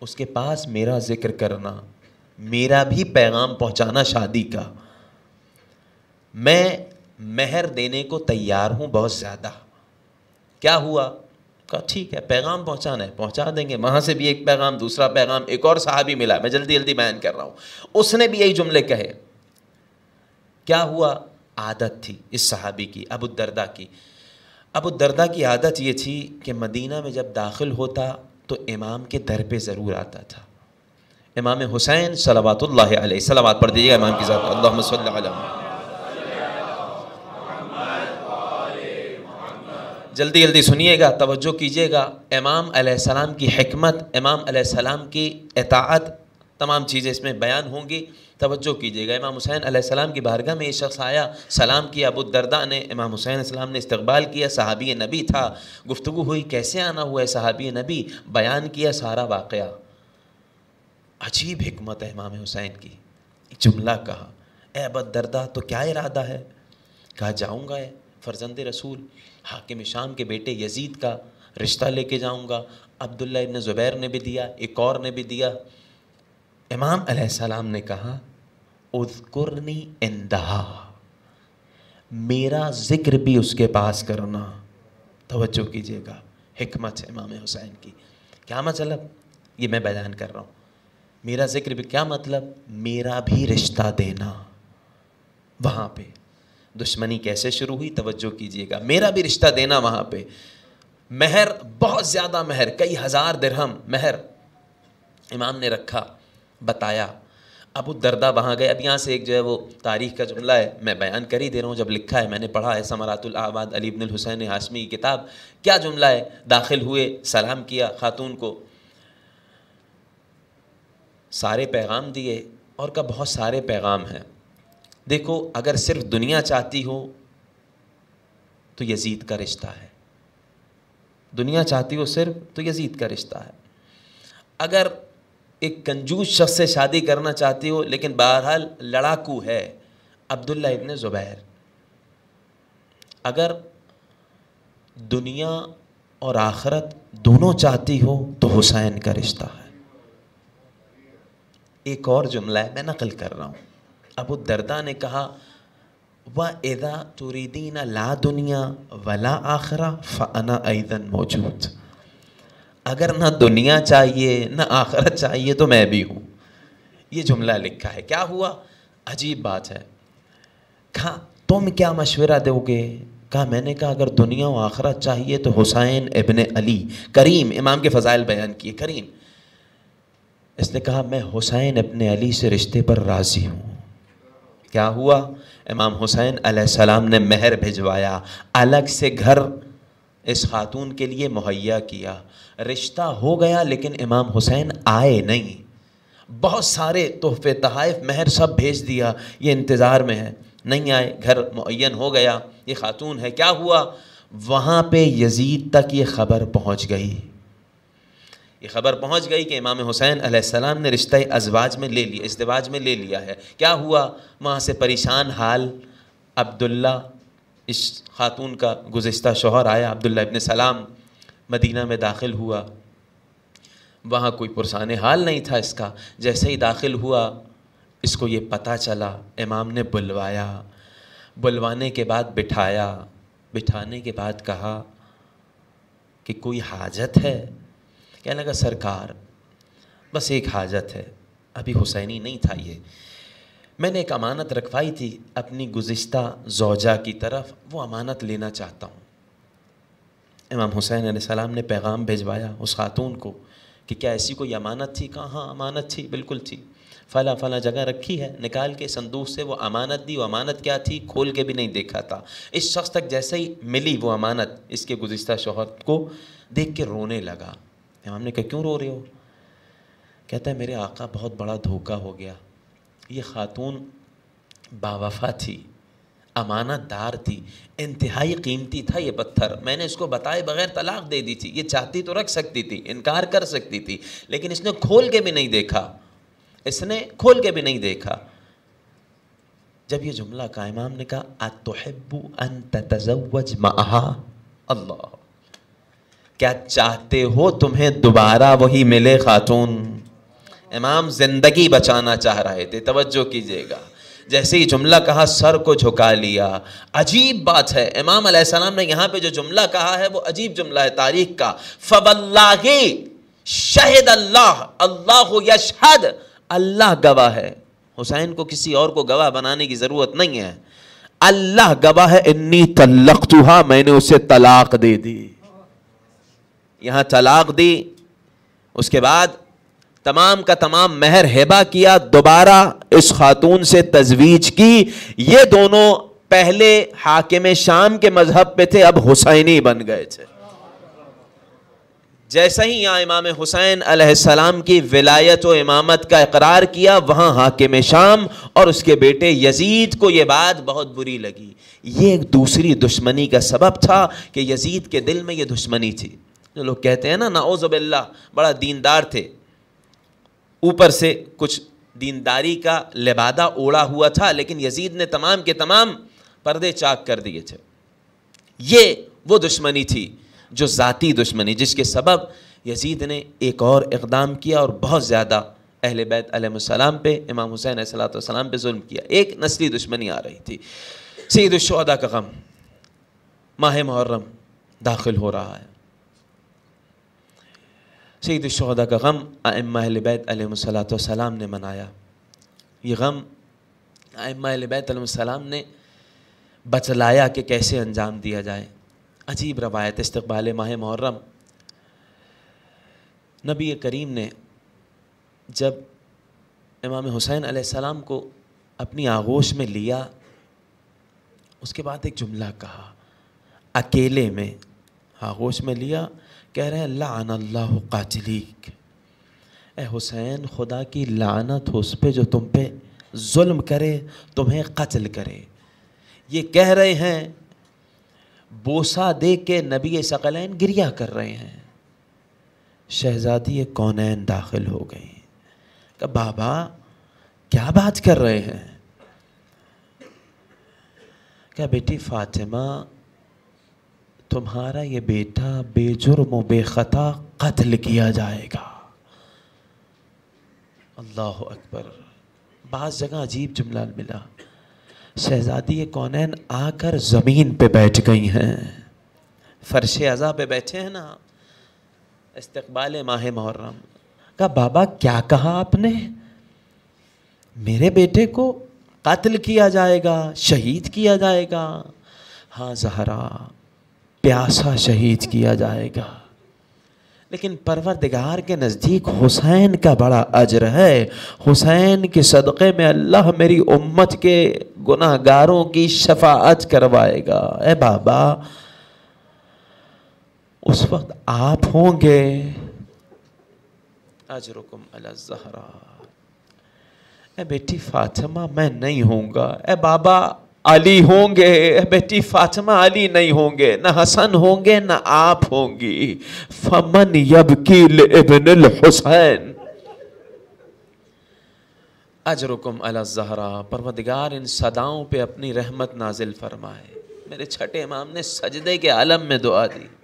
اس کے پاس میرا ذکر کرنا، میرا بھی پیغام پہنچانا شادی کا۔ میں مہر دینے کو تیار ہوں بہت زیادہ۔ کیا ہوا؟ کہا ٹھیک ہے، پیغام پہنچانا ہے، پہنچا دیں گے۔ وہاں سے بھی ایک پیغام، دوسرا پیغام، ایک اور صحابی ملا۔ میں جلدی جلدی بیان کر رہا ہوں۔ اس نے بھی یہی جملے کہے۔ کیا ہوا؟ عادت تھی اس صحابی کی، ابو الدردہ کی۔ ابو الدردہ کی عادت یہ تھی کہ مدینہ میں جب داخل ہوتا تو امام کے در پہ ضرور آتا تھا۔ امام حسین صلوات اللہ علیہ، صلوات پڑھ دیجیے گا امام کی ذات اللہ صلی اللہ علیہ جلدی جلدی سنیے گا، توجہ کیجیے گا۔ امام علیہ السلام کی حکمت، امام علیہ السلام کی اطاعت، تمام چیزیں اس میں بیان ہوں گی۔ توجہ کیجیے گا۔ امام حسین علیہ السلام کی بارگاہ میں یہ شخص آیا، سلام کیا، ابو الدرداء نے، امام حسین علیہ السلام نے استقبال کیا، صحابی نبی تھا۔ گفتگو ہوئی، کیسے آنا ہوا ہے صحابی نبی؟ بیان کیا سارا واقعہ۔ عجیب حکمت ہے امام حسین کی۔ جملہ کہا، اے ابو الدرداء، تو کیا ارادہ ہے؟ کہا، جاؤں گا فرزند رسول۔ حاکم شام کے بیٹے یزید کا رشتہ لے کے جاؤں گا۔ عبداللہ ابن زبیر نے بھی دیا، ایک اور نے بھی دیا۔ امام علیہ السلام نے کہا، اذکرنی اندہا، میرا ذکر بھی اس کے پاس کرنا۔ توجہ کیجیے گا، حکمت ہے امام حسین کی۔ کیا مطلب؟ یہ میں بیان کر رہا ہوں۔ میرا ذکر بھی کیا مطلب؟ میرا بھی رشتہ دینا۔ وہاں پہ دشمنی کیسے شروع ہوئی؟ توجہ کیجیے گا۔ میرا بھی رشتہ دینا وہاں پہ۔ مہر، بہت زیادہ مہر، کئی ہزار درہم مہر امام نے رکھا، بتایا۔ ابو دردا وہاں گئے۔ اب یہاں سے ایک جو ہے وہ تاریخ کا جملہ ہے، میں بیان کر ہی دے رہا ہوں۔ جب لکھا ہے، میں نے پڑھا ہے۔ ثمرات الآباد علی ابن الحسین ہاشمی کی کتاب۔ کیا جملہ ہے؟ داخل ہوئے، سلام کیا خاتون کو۔ سارے پیغام دیے اور کا بہت سارے پیغام ہیں۔ دیکھو، اگر صرف دنیا چاہتی ہو تو یزید کا رشتہ ہے۔ دنیا چاہتی ہو صرف تو یزید کا رشتہ ہے۔ اگر ایک کنجوس شخص سے شادی کرنا چاہتی ہو، لیکن بہرحال لڑاکو ہے، عبداللہ ابن زبیر۔ اگر دنیا اور آخرت دونوں چاہتی ہو تو حسین کا رشتہ ہے۔ ایک اور جملہ ہے، میں نقل کر رہا ہوں۔ ابو دردا نے کہا، و ادا توریدین لا دنیا ولا آخرہ فنا ایدن موجود۔ اگر نہ دنیا چاہیے، نہ آخرت چاہیے تو میں بھی ہوں۔ یہ جملہ لکھا ہے۔ کیا ہوا؟ عجیب بات ہے۔ کہا، تم کیا مشورہ دو گے؟ کہا، میں نے کہا، اگر دنیا و آخرت چاہیے تو حسین ابن علی، کریم، امام کے فضائل بیان کیے، کریم۔ اس نے کہا، میں حسین ابن علی سے رشتے پر راضی ہوں۔ کیا ہوا؟ امام حسین علیہ السلام نے مہر بھجوایا، الگ سے گھر اس خاتون کے لیے مہیا کیا۔ رشتہ ہو گیا لیکن امام حسین آئے نہیں۔ بہت سارے تحفے تحائف مہر سب بھیج دیا، یہ انتظار میں ہے۔ نہیں آئے، گھر معین ہو گیا، یہ خاتون ہے، کیا ہوا؟ وہاں پہ یزید تک یہ خبر پہنچ گئی۔ یہ خبر پہنچ گئی کہ امام حسین علیہ السلام نے رشتہ ازواج میں لے لیا، ازدواج میں لے لیا ہے۔ کیا ہوا؟ وہاں سے پریشان حال، عبداللہ اس خاتون کا گزشتہ شوہر آیا، عبداللہ ابن سلام مدینہ میں داخل ہوا۔ وہاں کوئی پرسان حال نہیں تھا اس کا۔ جیسے ہی داخل ہوا، اس کو یہ پتہ چلا، امام نے بلوایا۔ بلوانے کے بعد بٹھایا۔ بٹھانے کے بعد کہا کہ کوئی حاجت ہے؟ کہنے لگا، سرکار، بس ایک حاجت ہے، ابھی حسینی نہیں تھا یہ. میں نے ایک امانت رکھوائی تھی، اپنی گزشتہ زوجہ کی طرف وہ امانت لینا چاہتا ہوں۔ امام حسین علیہ السلام نے پیغام بھیجوایا اس خاتون کو کہ کیا ایسی کوئی امانت تھی؟ کہاں ہاں امانت تھی، بالکل تھی۔ فلاں فلاں جگہ رکھی ہے، نکال کے صندوق سے وہ امانت دی، وہ امانت کیا تھی؟ کھول کے بھی نہیں دیکھا تھا۔ اس شخص تک جیسے ہی ملی وہ امانت، اس کے گزشتہ شوہر کو دیکھ کے رونے لگا۔ امام نے کہا، کیوں رو رہے ہو؟ کہتا ہے، میرے آقا بہت بڑا دھوکہ ہو گیا۔ یہ خاتون باوفا تھی امانت دار تھی، انتہائی قیمتی تھا یہ پتھر۔ میں نے اس کو بتائے بغیر طلاق دے دی تھی۔ یہ چاہتی تو رکھ سکتی تھی، انکار کر سکتی تھی، لیکن اس نے کھول کے بھی نہیں دیکھا۔ اس نے کھول کے بھی نہیں دیکھا۔ جب یہ جملہ کا امام نے کہا، اتحب ان تتزوج معها اللہ۔ کیا چاہتے ہو تمہیں دوبارہ وہی ملے خاتون؟ امام زندگی بچانا چاہ رہے تھے، توجہ کیجیے گا۔ جیسے ہی جملہ کہا، سر کو جھکا لیا۔ عجیب بات ہے، امام علیہ السلام نے یہاں پہ جو جملہ کہا ہے، وہ عجیب جملہ ہے تاریخ کا۔ فباللہ شہد اللہ اللہ یشہد اللہ گواہ ہے۔ حسین کو کسی اور کو گواہ بنانے کی ضرورت نہیں ہے۔ اللہ گواہ ہے، انی طلقتها میں نے اسے طلاق دے دی۔ یہاں طلاق دی، اس کے بعد تمام کا تمام مہر ہیبا کیا، دوبارہ اس خاتون سے تجویز کی۔ یہ دونوں پہلے حاکم شام کے مذہب پہ تھے، اب حسینی بن گئے تھے۔ جیسا ہی یہاں امام حسین علیہ السلام کی ولایت و امامت کا اقرار کیا، وہاں حاکم شام اور اس کے بیٹے یزید کو یہ بات بہت بری لگی۔ یہ ایک دوسری دشمنی کا سبب تھا کہ یزید کے دل میں یہ دشمنی تھی۔ جو لوگ کہتے ہیں نا، نعوذ باللہ، بڑا دیندار تھے۔ اوپر سے کچھ دینداری کا لبادہ اوڑا ہوا تھا، لیکن یزید نے تمام کے تمام پردے چاک کر دیے تھے۔ یہ وہ دشمنی تھی جو ذاتی دشمنی، جس کے سبب یزید نے ایک اور اقدام کیا اور بہت زیادہ اہل بیت علیہ السلام پہ، امام حسین علیہ السلاۃ والسلام پہ ظلم کیا۔ ایک نسلی دشمنی آ رہی تھی۔ سید الشہدا کا غم، ماہ محرم داخل ہو رہا ہے۔ سید الشہدا کا غم ائمہ اہل بیت علیہ السلاۃ والسلام نے منایا۔ یہ غم ائمہ اہل بیت علیہ السلام نے بچلایا کہ کیسے انجام دیا جائے۔ عجیب روایت استقبال ماہ محرم۔ نبی کریم نے جب امام حسین علیہ السلام کو اپنی آغوش میں لیا، اس کے بعد ایک جملہ کہا، اکیلے میں آغوش میں لیا کہہ رہے ہیں، لعن اللہ قاتلیک. اے حسین، خدا کی لعنت ہو اس پہ جو تم پہ ظلم کرے، تمہیں قتل کرے۔ یہ کہہ رہے ہیں، بوسا دے کے نبی ثقلین گریا کر رہے ہیں۔ شہزادی کونین داخل ہو گئی کہ بابا، کیا بات کر رہے ہیں؟ کیا بیٹی فاطمہ تمہارا یہ بیٹا بے جرم و بے خطا قتل کیا جائے گا۔ اللہ اکبر۔ بعض جگہ عجیب جملہ ملا۔ شہزادی کونین آ کر زمین پہ بیٹھ گئی ہیں۔ فرش ازا پہ بیٹھے ہیں نا۔ استقبال ماہ محرم۔ کہا، بابا، کیا کہا آپ نے؟ میرے بیٹے کو قتل کیا جائے گا، شہید کیا جائے گا۔ ہاں زہرا پیاسا شہید کیا جائے گا۔ لیکن پروردگار کے نزدیک حسین کا بڑا اجر ہے۔ حسین کے صدقے میں اللہ میری امت کے گناہ گاروں کی شفاعت کروائے گا۔ اے بابا، اس وقت آپ ہوں گے۔ اجرکم علی الزہرا۔ اے بیٹی فاطمہ، میں نہیں ہوں گا۔ اے بابا علی ہوں گے بیٹی فاطمہ علی نہیں ہوں گے، نہ حسن ہوں گے، نہ آپ ہوں گی۔ فمن یبکی لابن الحسین۔ اجرکم علی الزہرا، پروردگار ان صداؤں پہ اپنی رحمت نازل فرمائے۔ میرے چھٹے امام نے سجدے کے عالم میں دعا دی۔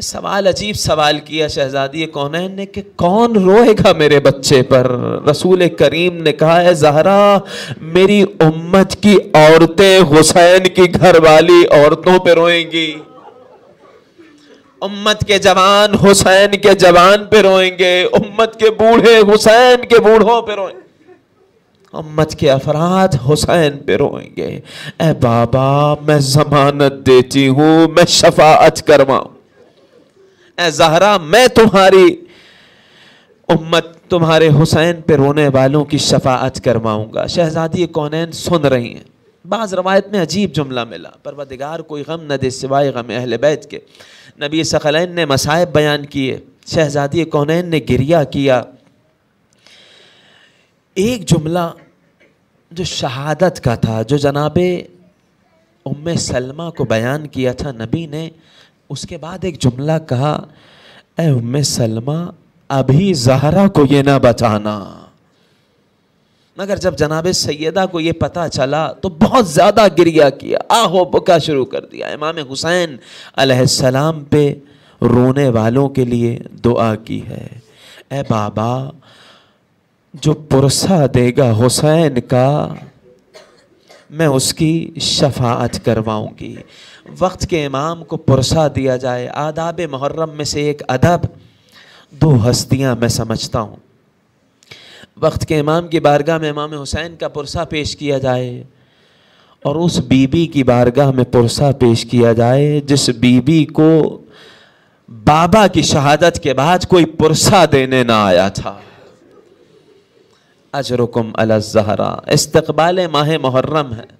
سوال، عجیب سوال کیا شہزادی کونین نے کہ کون روئے گا میرے بچے پر؟ رسول کریم نے کہا ہے زہرا، میری امت کی عورتیں حسین کی گھر والی عورتوں پہ روئیں گی۔ امت کے جوان حسین کے جوان پہ روئیں گے۔ امت کے بوڑھے حسین کے بوڑھوں پہ روئیں گے۔ امت کے افراد حسین پہ روئیں گے۔ اے بابا، میں ضمانت دیتی ہوں، میں شفاعت کرواؤں۔ اے زہرا، میں تمہاری امت، تمہارے حسین پہ رونے والوں کی شفاعت کرواؤں گا۔ شہزادی کونین سن رہی ہیں۔ بعض روایت میں عجیب جملہ ملا۔ پروردگار کوئی غم نہ دے سوائے غم اہل بیت کے۔ نبی سخلین نے مسائب بیان کیے۔ شہزادی کونین نے گریہ کیا۔ ایک جملہ جو شہادت کا تھا، جو جناب ام سلمہ کو بیان کیا تھا، نبی نے اس کے بعد ایک جملہ کہا، اے ام سلمہ، ابھی زہرا کو یہ نہ بتانا۔ مگر جب جناب سیدہ کو یہ پتہ چلا تو بہت زیادہ گریہ کیا۔ آہو، بکا شروع کر دیا۔ امام حسین علیہ السلام پہ رونے والوں کے لیے دعا کی ہے۔ اے بابا، جو پرسہ دے گا حسین کا، میں اس کی شفاعت کرواؤں گی۔ وقت کے امام کو پرسہ دیا جائے۔ آداب محرم میں سے ایک ادب، دو ہستیاں میں سمجھتا ہوں۔ وقت کے امام کی بارگاہ میں امام حسین کا پرسہ پیش کیا جائے اور اس بی بی کی بارگاہ میں پرسہ پیش کیا جائے، جس بی بی کو بابا کی شہادت کے بعد کوئی پرسہ دینے نہ آیا تھا۔ اجرکم علی الزہرا۔ استقبال ماہ محرم ہے۔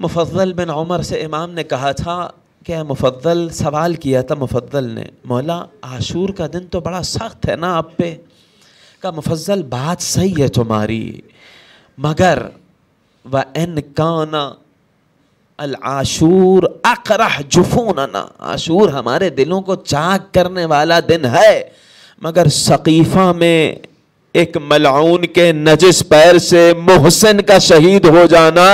مفضل بن عمر سے امام نے کہا تھا کہ مفضل سوال کیا تھا مفضل نے، مولا عاشور کا دن تو بڑا سخت ہے نا آپ پہ؟ کا مفضل بات صحیح ہے تمہاری، مگر و ان کانا العاشور اقرح جفوننا، عاشور ہمارے دلوں کو چاک کرنے والا دن ہے، مگر ثقیفہ میں ایک ملعون کے نجس پیر سے محسن کا شہید ہو جانا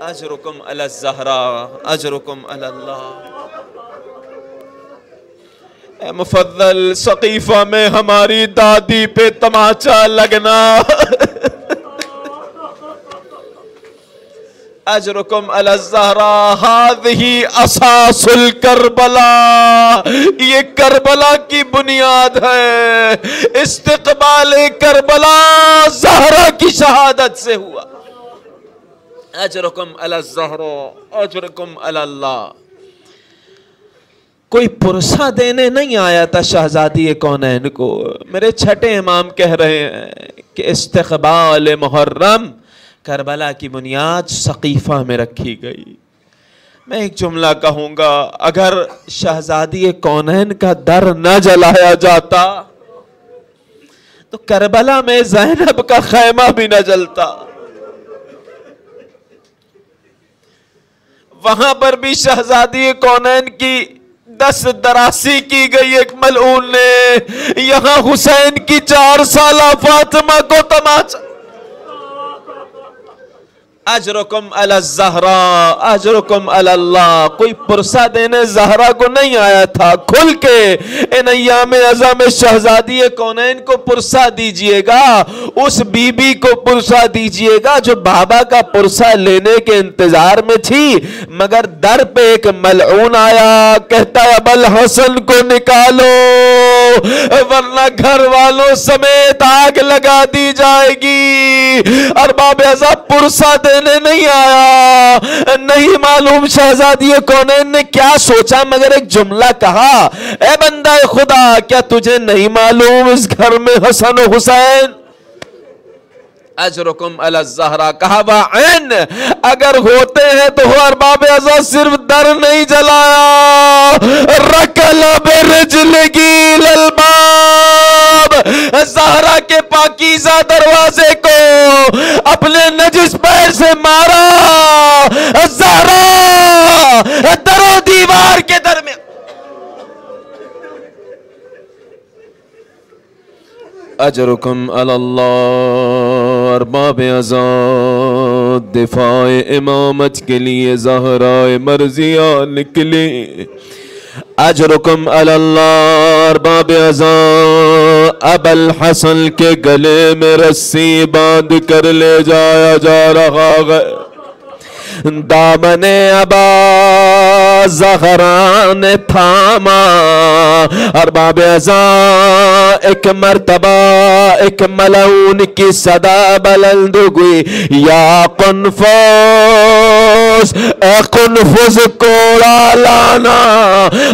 اجرکم علی الزہرا، اجرکم علی اللہ۔ اے مفضل ثقیفہ میں ہماری دادی پہ تماچا لگنا۔ اجرکم علی الزہرا ہادہی اساس الکربلا یہ کربلا کی بنیاد ہے۔ استقبال کربلا زہرا کی شہادت سے ہوا۔ اجرکم علی الزہرا اجرکم علی اللہ کوئی پرسہ دینے نہیں آیا تھا شہزادی کونین کو میرے چھٹے امام کہہ رہے ہیں کہ استقبال محرم کربلا کی بنیاد ثقیفہ میں رکھی گئی۔ میں ایک جملہ کہوں گا، اگر شہزادی کونین کا در نہ جلایا جاتا تو کربلا میں زینب کا خیمہ بھی نہ جلتا۔ وہاں پر بھی شہزادی کونین کی دس دراسی کی گئی ایک ملعون نے۔ یہاں حسین کی چار سالہ فاطمہ کو تماچا اجرکم علی الزہرا، اجرکم علی اللہ۔ کوئی پرسہ دینے زہرا کو نہیں آیا تھا، کھل کے۔ ان ایام عظام شہزادی کونین کو پرسہ دیجیے گا۔ اس بی بی کو پرسہ دیجیے گا جو بابا کا پرسہ لینے کے انتظار میں تھی۔ مگر در پہ ایک ملعون آیا، کہتا ہے اب الحسن کو نکالو۔ ورنہ گھر والوں سمیت آگ لگا دی جائے گی۔ اور باب عذاب پرسہ دینے نہیں آیا۔ نہیں معلوم شہزادی کونین نے کیا سوچا، مگر ایک جملہ کہا، اے بندہ خدا، کیا تجھے نہیں معلوم اس گھر میں حسن و حسین؟ اجرکم علی الزہرا، کہا عین اگر ہوتے ہیں تو ہو ارباب ازا صرف در نہیں جلایا۔ رکل برجلگی للباب زہرا کے پاکیزہ دروازے کو اپنے نجس پیر سے مارا۔ زہرا در و دیوار کے درمیان۔ اجرکم علی اللہ۔ ارباب ازاد دفاع امامت کے لیے زہرائے مرضیہ نکلی۔ اجرکم اللہ ارباب ازاد اب الحسن کے گلے میں رسی باندھ کر لے جایا جا رہا ہے۔ دامن ابا زہران تھاما ارباب ازا ایک مرتبہ، ایک ملعون کی صدا بلند ہوئی، یا قنفوس اے قنفوس کوڑا لانا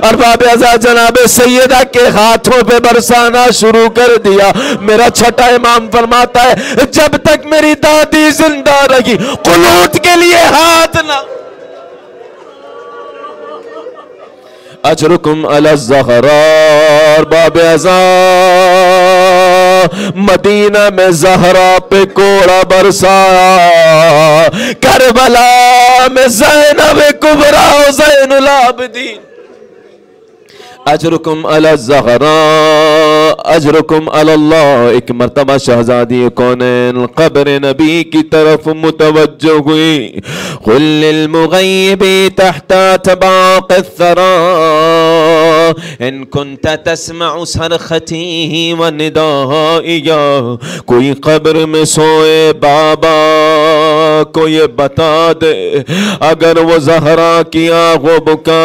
ارباب ازا جناب سیدہ کے ہاتھوں پہ برسانا شروع کر دیا میرا چھٹا امام فرماتا ہے جب تک میری دادی زندہ رہی قلوت کے لیے ہاتھ نہ اجرکم علی الزہرار باب ازا مدینہ میں زہرا پہ کوڑا برسایا۔ کربلا میں زینب کبرا و زین العابدین۔ اجرکم علی الزہرا اجرکم علی اللہ ایک مرتبہ شہزادی کونین قبر نبی کی طرف متوجہ ہوئی قل للمغیب تحت تباق الثرا إن کنت تسمع سرختی و ندائیا کوئی قبر میں سوئے بابا کو یہ بتا دے اگر وہ زہرا کی آغو بکا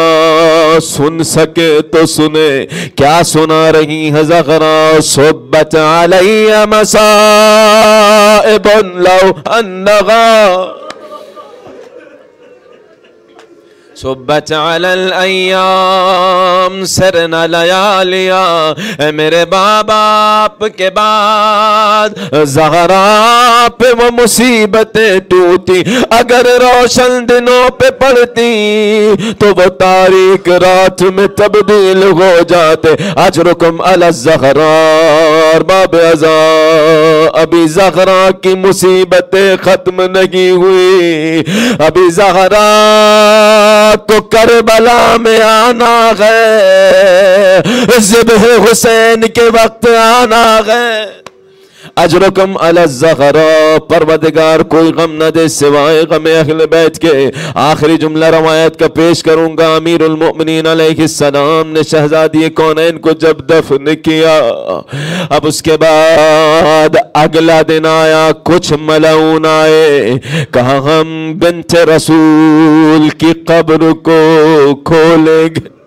سن سکے تو سنے کیا سنا رہی ہے زغرا صبت علی مسائب لو انغا صبت علی الایام، سرنا لیالیا۔ اے میرے بابا، آپ کے بعد زہرا پہ وہ مصیبتیں ٹوٹی۔ اگر روشن دنوں پہ پڑتی تو وہ تاریک رات میں تبدیل ہو جاتے۔ اجرکم علی الزہرا باب ازا ابھی زہرا کی مصیبتیں ختم نہیں ہوئی۔ ابھی زہرا کو کربلا میں آنا ہے۔ زبہ حسین کے وقت آنا ہے۔ اجرکم علی الزغرا، پروردگار، کوئی غم نہ دے سوائے غم اہل بیت کے۔ آخری جملہ روایت کا پیش کروں گا، امیر المؤمنین علیہ السلام نے شہزادی کونین کو جب دفن کیا۔ اب اس کے بعد اگلا دن آیا، کچھ ملعون آئے۔ کہا، ہم بنت رسول کی قبر کو کھولیں گے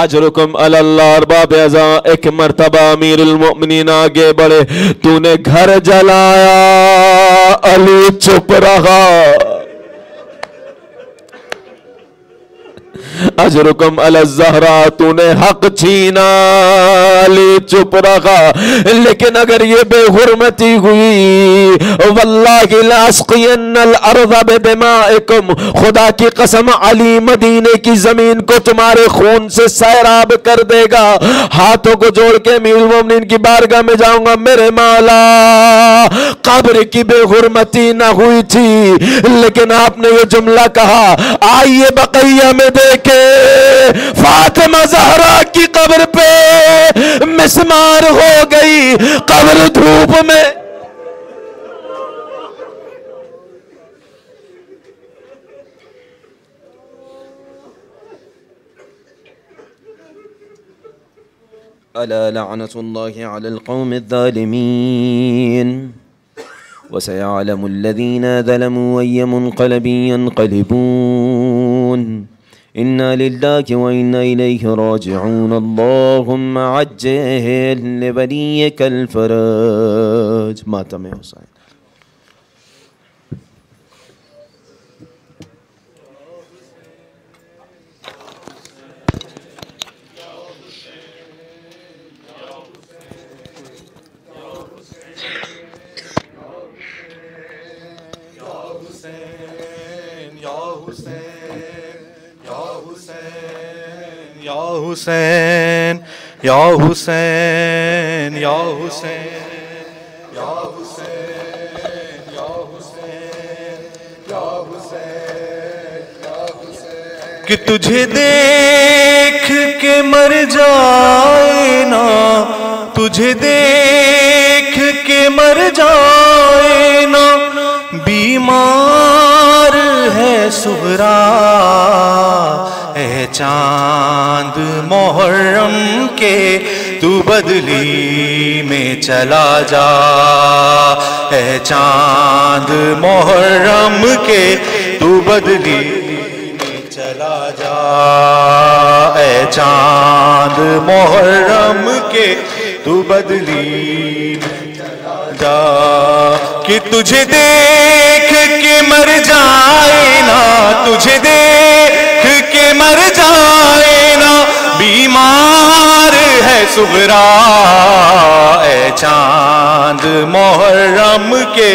اجرکم اللہ ارباب ازا، ایک مرتبہ امیر المؤمنین آگے بڑھے، تو نے گھر جلایا، علی چپ رہا اجرکم علی الزہرا تو نے حق چھینا علی چپ رہا۔ لیکن اگر یہ بے حرمتی ہوئی، واللہ لاسقین الارض بدمائکم خدا کی قسم علی مدینے کی زمین کو تمہارے خون سے سیراب کر دے گا۔ ہاتھوں کو جوڑ کے امیر المومنین کی بارگاہ میں جاؤں گا۔ میرے مولا، قبر کی بے حرمتی نہ ہوئی تھی، لیکن آپ نے یہ جملہ کہا۔ آئیے بقیہ میں دیکھ کے فاطمہ زہرا کی قبر پہ مسمار ہو گئی قبر دھوپ میں۔ ألا لعنة الله على القوم الظالمين؟ وسيعلم الذين ظلموا أي منقلب ينقلبون. إنا لله وإنا إليه راجعون. اللهم عجل لبليك الفرج ماتم حسين. یا حسین یا حسین یا حسین یا حسین یا حسین یا حسین کہ تجھے دیکھ کے مر جائے نا تجھے دیکھ کے مر جائے نا بیمار ہے سہرا چاند محرم کے تو بدلی میں چلا جا۔ اے چاند محرم کے تو بدلی میں چلا جا۔ اے چاند محرم کے تو بدلی میں چلا جا۔ کہ تجھے دیکھ کے مر جائے نا، تجھے دیکھ سغرا اے چاند محرم کے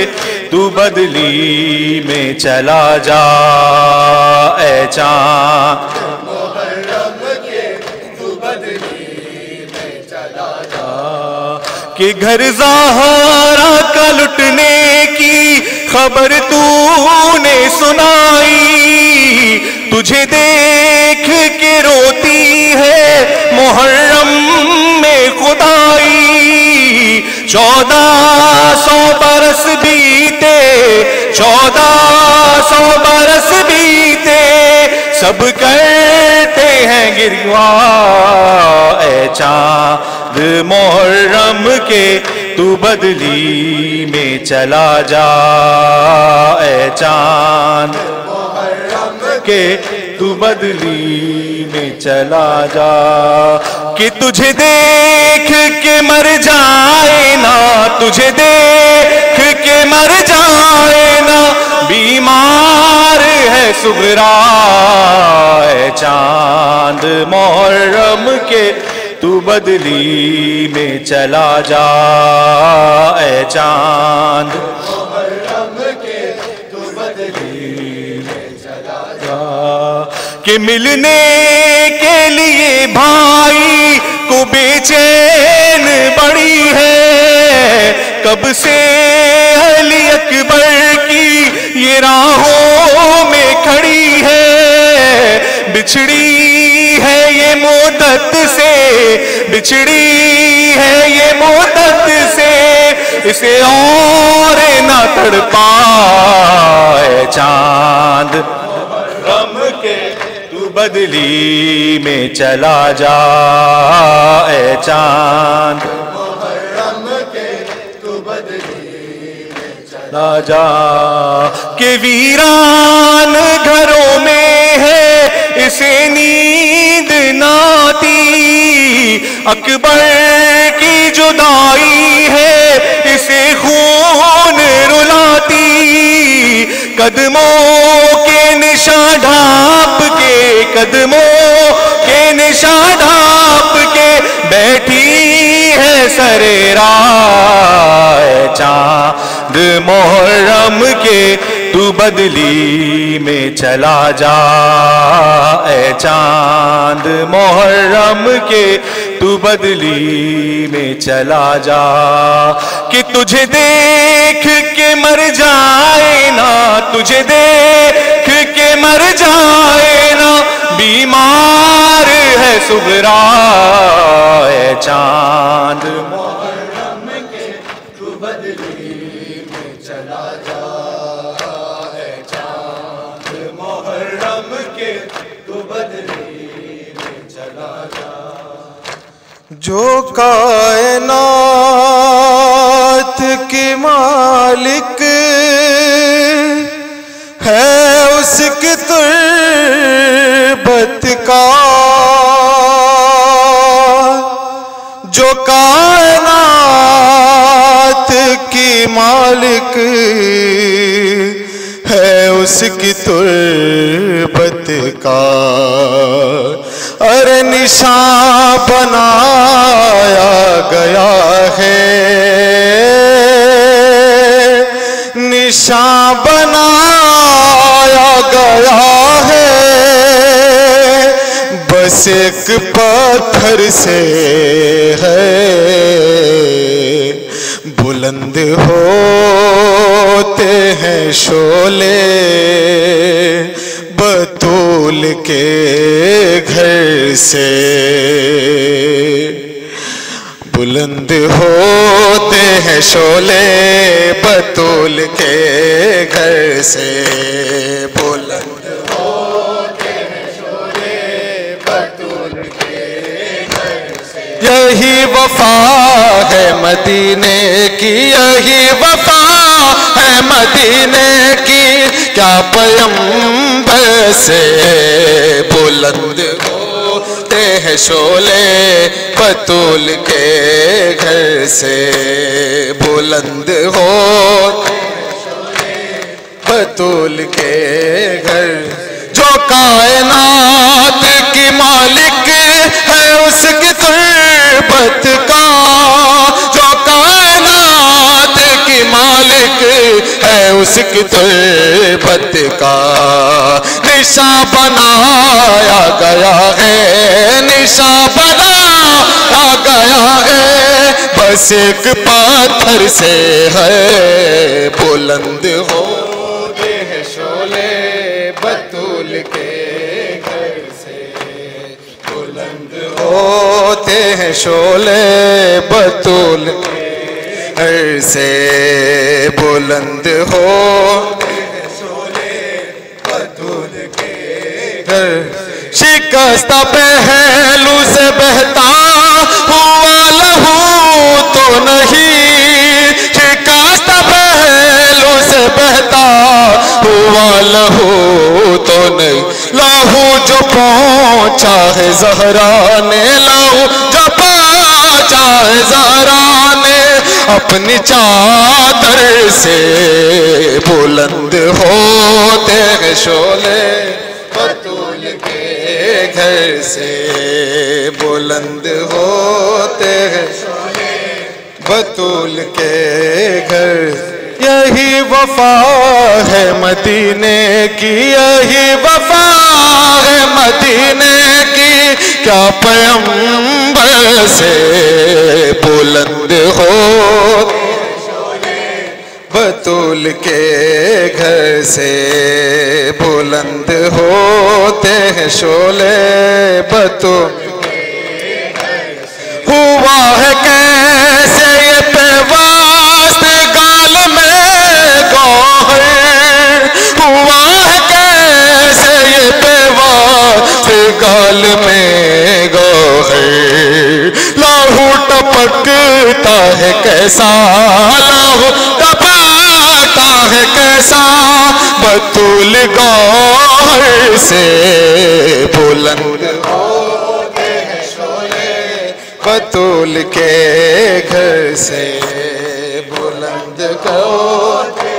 تو بدلی میں چلا جا اے چاند کہ گھر زہرا کا لٹنے کی خبر تو نے سنائی تجھے دیکھ کے روتی ہے محرم چودہ سو برس بیتے، چودہ سو برس بیتے، سب کرتے ہیں گروا اے چاند محرم کے تو بدلی میں چلا جا، اے چاند محرم کے تو بدلی میں چلا جا کہ تجھے دیکھ کے مر جائے نا، تجھے دیکھ کے مر جائے نا۔ بیمار ہے سغرا اے چاند محرم کے، تو بدلی میں چلا جا، اے چاند۔ کہ ملنے کے لیے بھائی کو بے چین بڑی ہے۔ کب سے علی اکبر کی یہ راہوں میں کھڑی ہے۔ بچھڑی ہے یہ مدت سے، بچھڑی ہے یہ مدت سے۔ اسے اور نہ تڑ پائے چاند۔ غم کے بدلی میں چلا جا۔ اے چاند۔ چلا جا۔ کہ ویران گھروں میں ہے اسے نیند ناتی اکبر کی جدائی ہے اسے خون رلاتی۔ قدموں کے نشان ڈھانپ کے قدموں کے نشان آپ کے بیٹھی ہے سر رائے چاند محرم کے تو بدلی میں چلا جا اے چاند محرم کے تو بدلی میں چلا جا کہ تجھے دیکھ کے مر جائے نا، تجھے دیکھ کے مر جائے نا۔ بیمار ہے سغرا اے چاند۔ جو کائنات کی مالک ہے، اس کی تربت کا جو کائنات کی مالک ہے، اس کی تربت کا ارے نشان بنایا گیا ہے۔ نشان بنایا گیا ہے۔ بس ایک پتھر سے ہے۔ بلند ہوتے ہیں شولے بطول کے گھر سے بلند ہوتے ہیں شولے بطول کے گھر سے بلند یہی وفا ہے مدینے کی، یہی وفا ہے مدینے کی۔ کیا پیمبر سے بلند ہوتے ہیں شولے بطول کے گھر سے بلند ہو بطول کے گھر جو کائنات کی مالک ہے اس کی تربت کا اس کی تربت کا نشان بنایا گیا ہے نشان بنایا گیا ہے۔ بس ایک پتھر سے ہے، بلند ہوتے ہیں شولے بطول کے گھر سے۔ بلند ہوتے ہیں شولے بطول کے گھر سے بلند ہوتے ہیں کے شکست پہلو سے بہتا ہوا لہو تو نہیں۔ شکست پہلو سے بہتا ہوا لہو تو نہیں۔ لہو جو پہنچا ہے زہرا نے لہو، جو پہنچا ہے زہرا اپنی چادر سے بلند ہوتے ہیں شولے بطول کے گھر سے بلند ہوتے ہیں بطول کے گھر یہی وفا ہے مدینے کی، یہی وفا ہے مدینے کی۔ کیا پیمبر سے بلند ہو بطول کے گھر سے بلند ہوتے ہیں شولے بطول ہوا ہے کیسے یہ پیواست گال میں گوہر؟ ہوا ہے کیسے یہ پیواست گال میں ٹپکتا ہے کیسا؟ لاہو ٹپکتا ہے کیسا؟ بطول گوہر سے بلند ہوتے ہیں شولے بطول کے گھر سے بلند کو بطول کے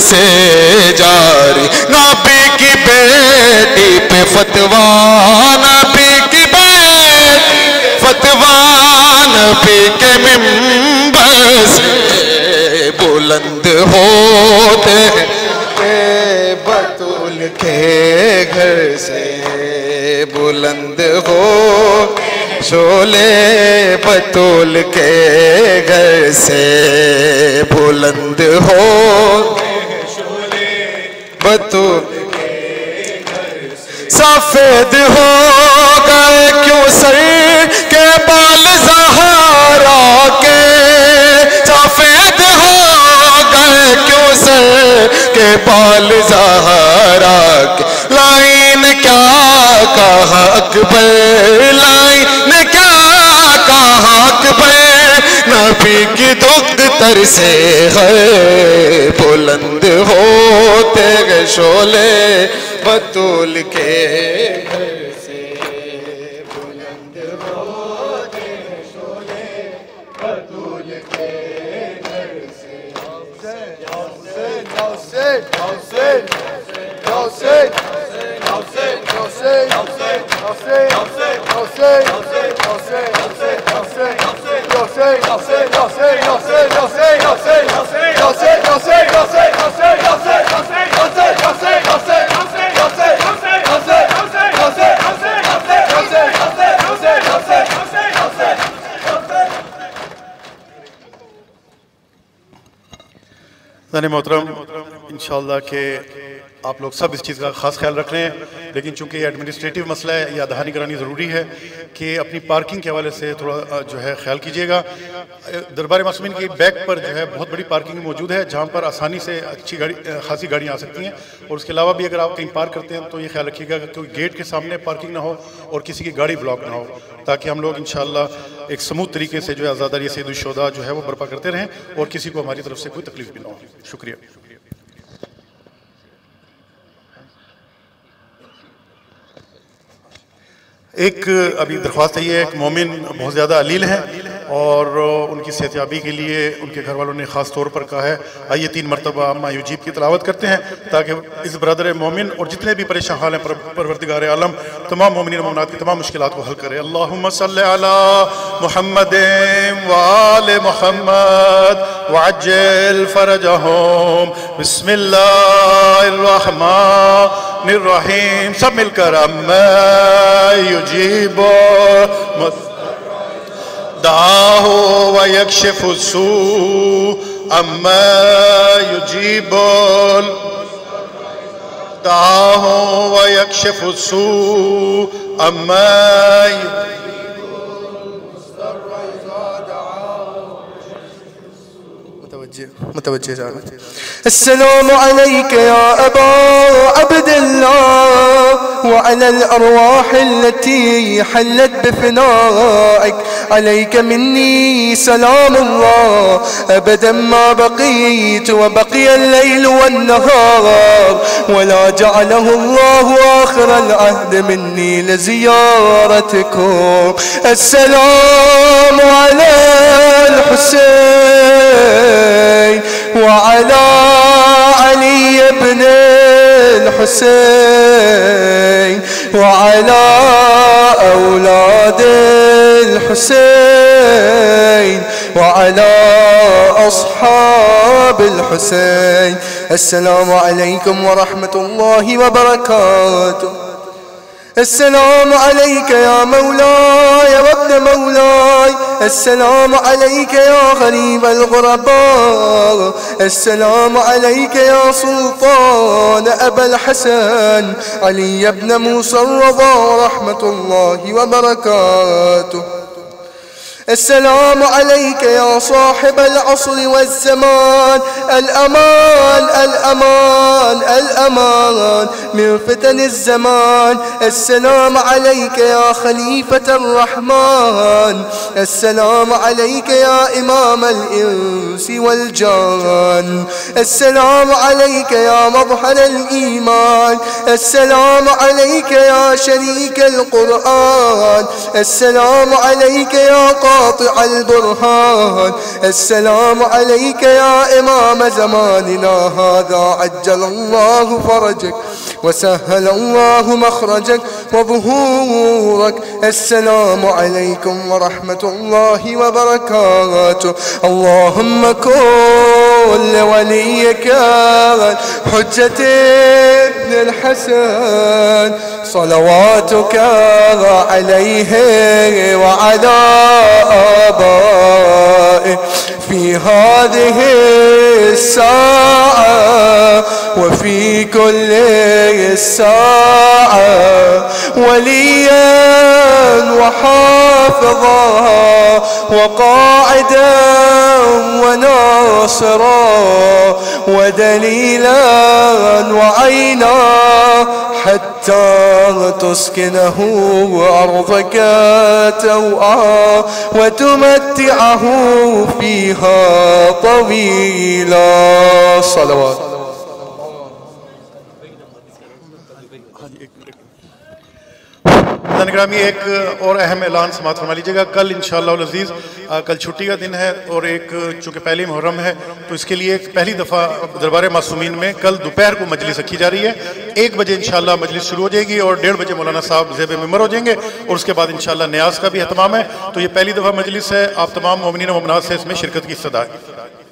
سے جاری۔ نبی کی بیٹی پہ فتوا نبی کی بیٹی فتوا نبی کے ممبر سے بلند ہوتے ہیں۔ بطول کے گھر سے بلند ہو شولے بطول کے گھر سے بلند ہو سفید ہو گئے کیوں سر کے بال زہارا کے؟ سفید ہو گئے کیوں سر کے بال زہارا کے؟ لائن کیا کہا اکبر؟ لائن کیا کہا اکبر؟ نبی کی دکھ تر سے ہے بلند ہوتے گئے شولے بطول کے زن محترم انشاءاللہ کہ آپ لوگ سب اس چیز کا خاص خیال رکھ رہے ہیں لیکن چونکہ یہ ایڈمنسٹریٹو مسئلہ ہے، یہ دہانی کرانی ضروری ہے کہ اپنی پارکنگ کے حوالے سے تھوڑا جو ہے خیال کیجیے گا۔ دربار معصومین کی بیک پر جو ہے بہت بڑی پارکنگ موجود ہے، جہاں پر آسانی سے اچھی گاڑی خاصی گاڑیاں آ سکتی ہیں۔ اور اس کے علاوہ بھی اگر آپ کہیں پارک کرتے ہیں تو یہ خیال رکھیے گا کہ کوئی گیٹ کے سامنے پارکنگ نہ ہو اور کسی کی گاڑی بلاک نہ ہو، تاکہ ہم لوگ انشاءاللہ ایک سموتھ طریقے سے جو ہے آزاداری سید الشہداء جو ہے وہ برپا کرتے رہیں اور کسی کو ہماری طرف سے کوئی تکلیف بھی نہ ہو۔ شکریہ۔ ایک ابھی درخواست ہے یہ ایک مومن بہت زیادہ علیل ہیں اور ان کی صحتیابی کے لیے ان کے گھر والوں نے خاص طور پر کہا ہے، آئیے تین مرتبہ اما یوجیب کی تلاوت کرتے ہیں تاکہ اس برادر مومن اور جتنے بھی پریشان حال ہیں پروردگار عالم، تمام مومنین مومنات کی تمام مشکلات کو حل کرے۔ اللہم صلی علی محمد وآل محمد وعجل فرجہم۔ بسم اللہ الرحمن الرحمن الرحيم. سم الكرم ما يجيب. دعاه ويكشف السوء أما يجيب. دعاه ويكشف السوء أما يجيب. متوجه السلام عليك يا أبا عبد الله وعلى الأرواح التي حلت بفنائك. عليك مني سلام الله أبدا ما بقيت وبقي الليل والنهار. ولا جعله الله آخر العهد مني لزيارتكم. السلام على الحسين. وعلى علي بن الحسين وعلى أولاد الحسين وعلى أصحاب الحسين. السلام عليكم ورحمة الله وبركاته. السلام عليك يا مولاي وابن مولاي. السلام عليك يا غريب الغرباء. السلام عليك يا سلطان أبا الحسن. علي بن موسى الرضا رحمة الله وبركاته. السلام عليك يا صاحب العصر والزمان. الأمان الأمان الأمان. من فتن الزمان. السلام عليك يا خليفة الرحمن. السلام عليك يا إمام الإنس والجان. السلام عليك يا مظهر الإيمان. السلام عليك يا شريك القرآن. السلام عليك يا قاطع البرهان. السلام عليك يا إمام زماننا. هذا عجل الله فرجك وسهل الله مخرجك وظهورك. السلام عليكم ورحمة الله وبركاته. اللهم كن لوليك حجة ابن الحسن صلواتك عليه وعلى آبائه. في هذه الساعة وفي كل الساعة وليا وحافظا وقاعدا وناصرا ودليلا وعينا حتى تسكنه أرضك توعا وتمتعه فيها. طويلا. صلوات. حضرت گرامی، ایک اور اہم اعلان سماعت فرما لیجیے گا۔ کل انشاءاللہ العزیز کل چھٹی کا دن ہے اور ایک چونکہ پہلی محرم ہے، تو اس کے لیے پہلی دفعہ دربار معصومین میں کل دوپہر کو مجلس رکھی جا رہی ہے۔ ایک بجے انشاءاللہ مجلس شروع ہو جائے گی اور ڈیڑھ بجے مولانا صاحب زیب ممبر ہو جائیں گے اور اس کے بعد انشاءاللہ نیاز کا بھی اہتمام ہے۔ تو یہ پہلی دفعہ مجلس ہے، آپ تمام مومنین و مومنات سے اس میں شرکت کی صدا ہے۔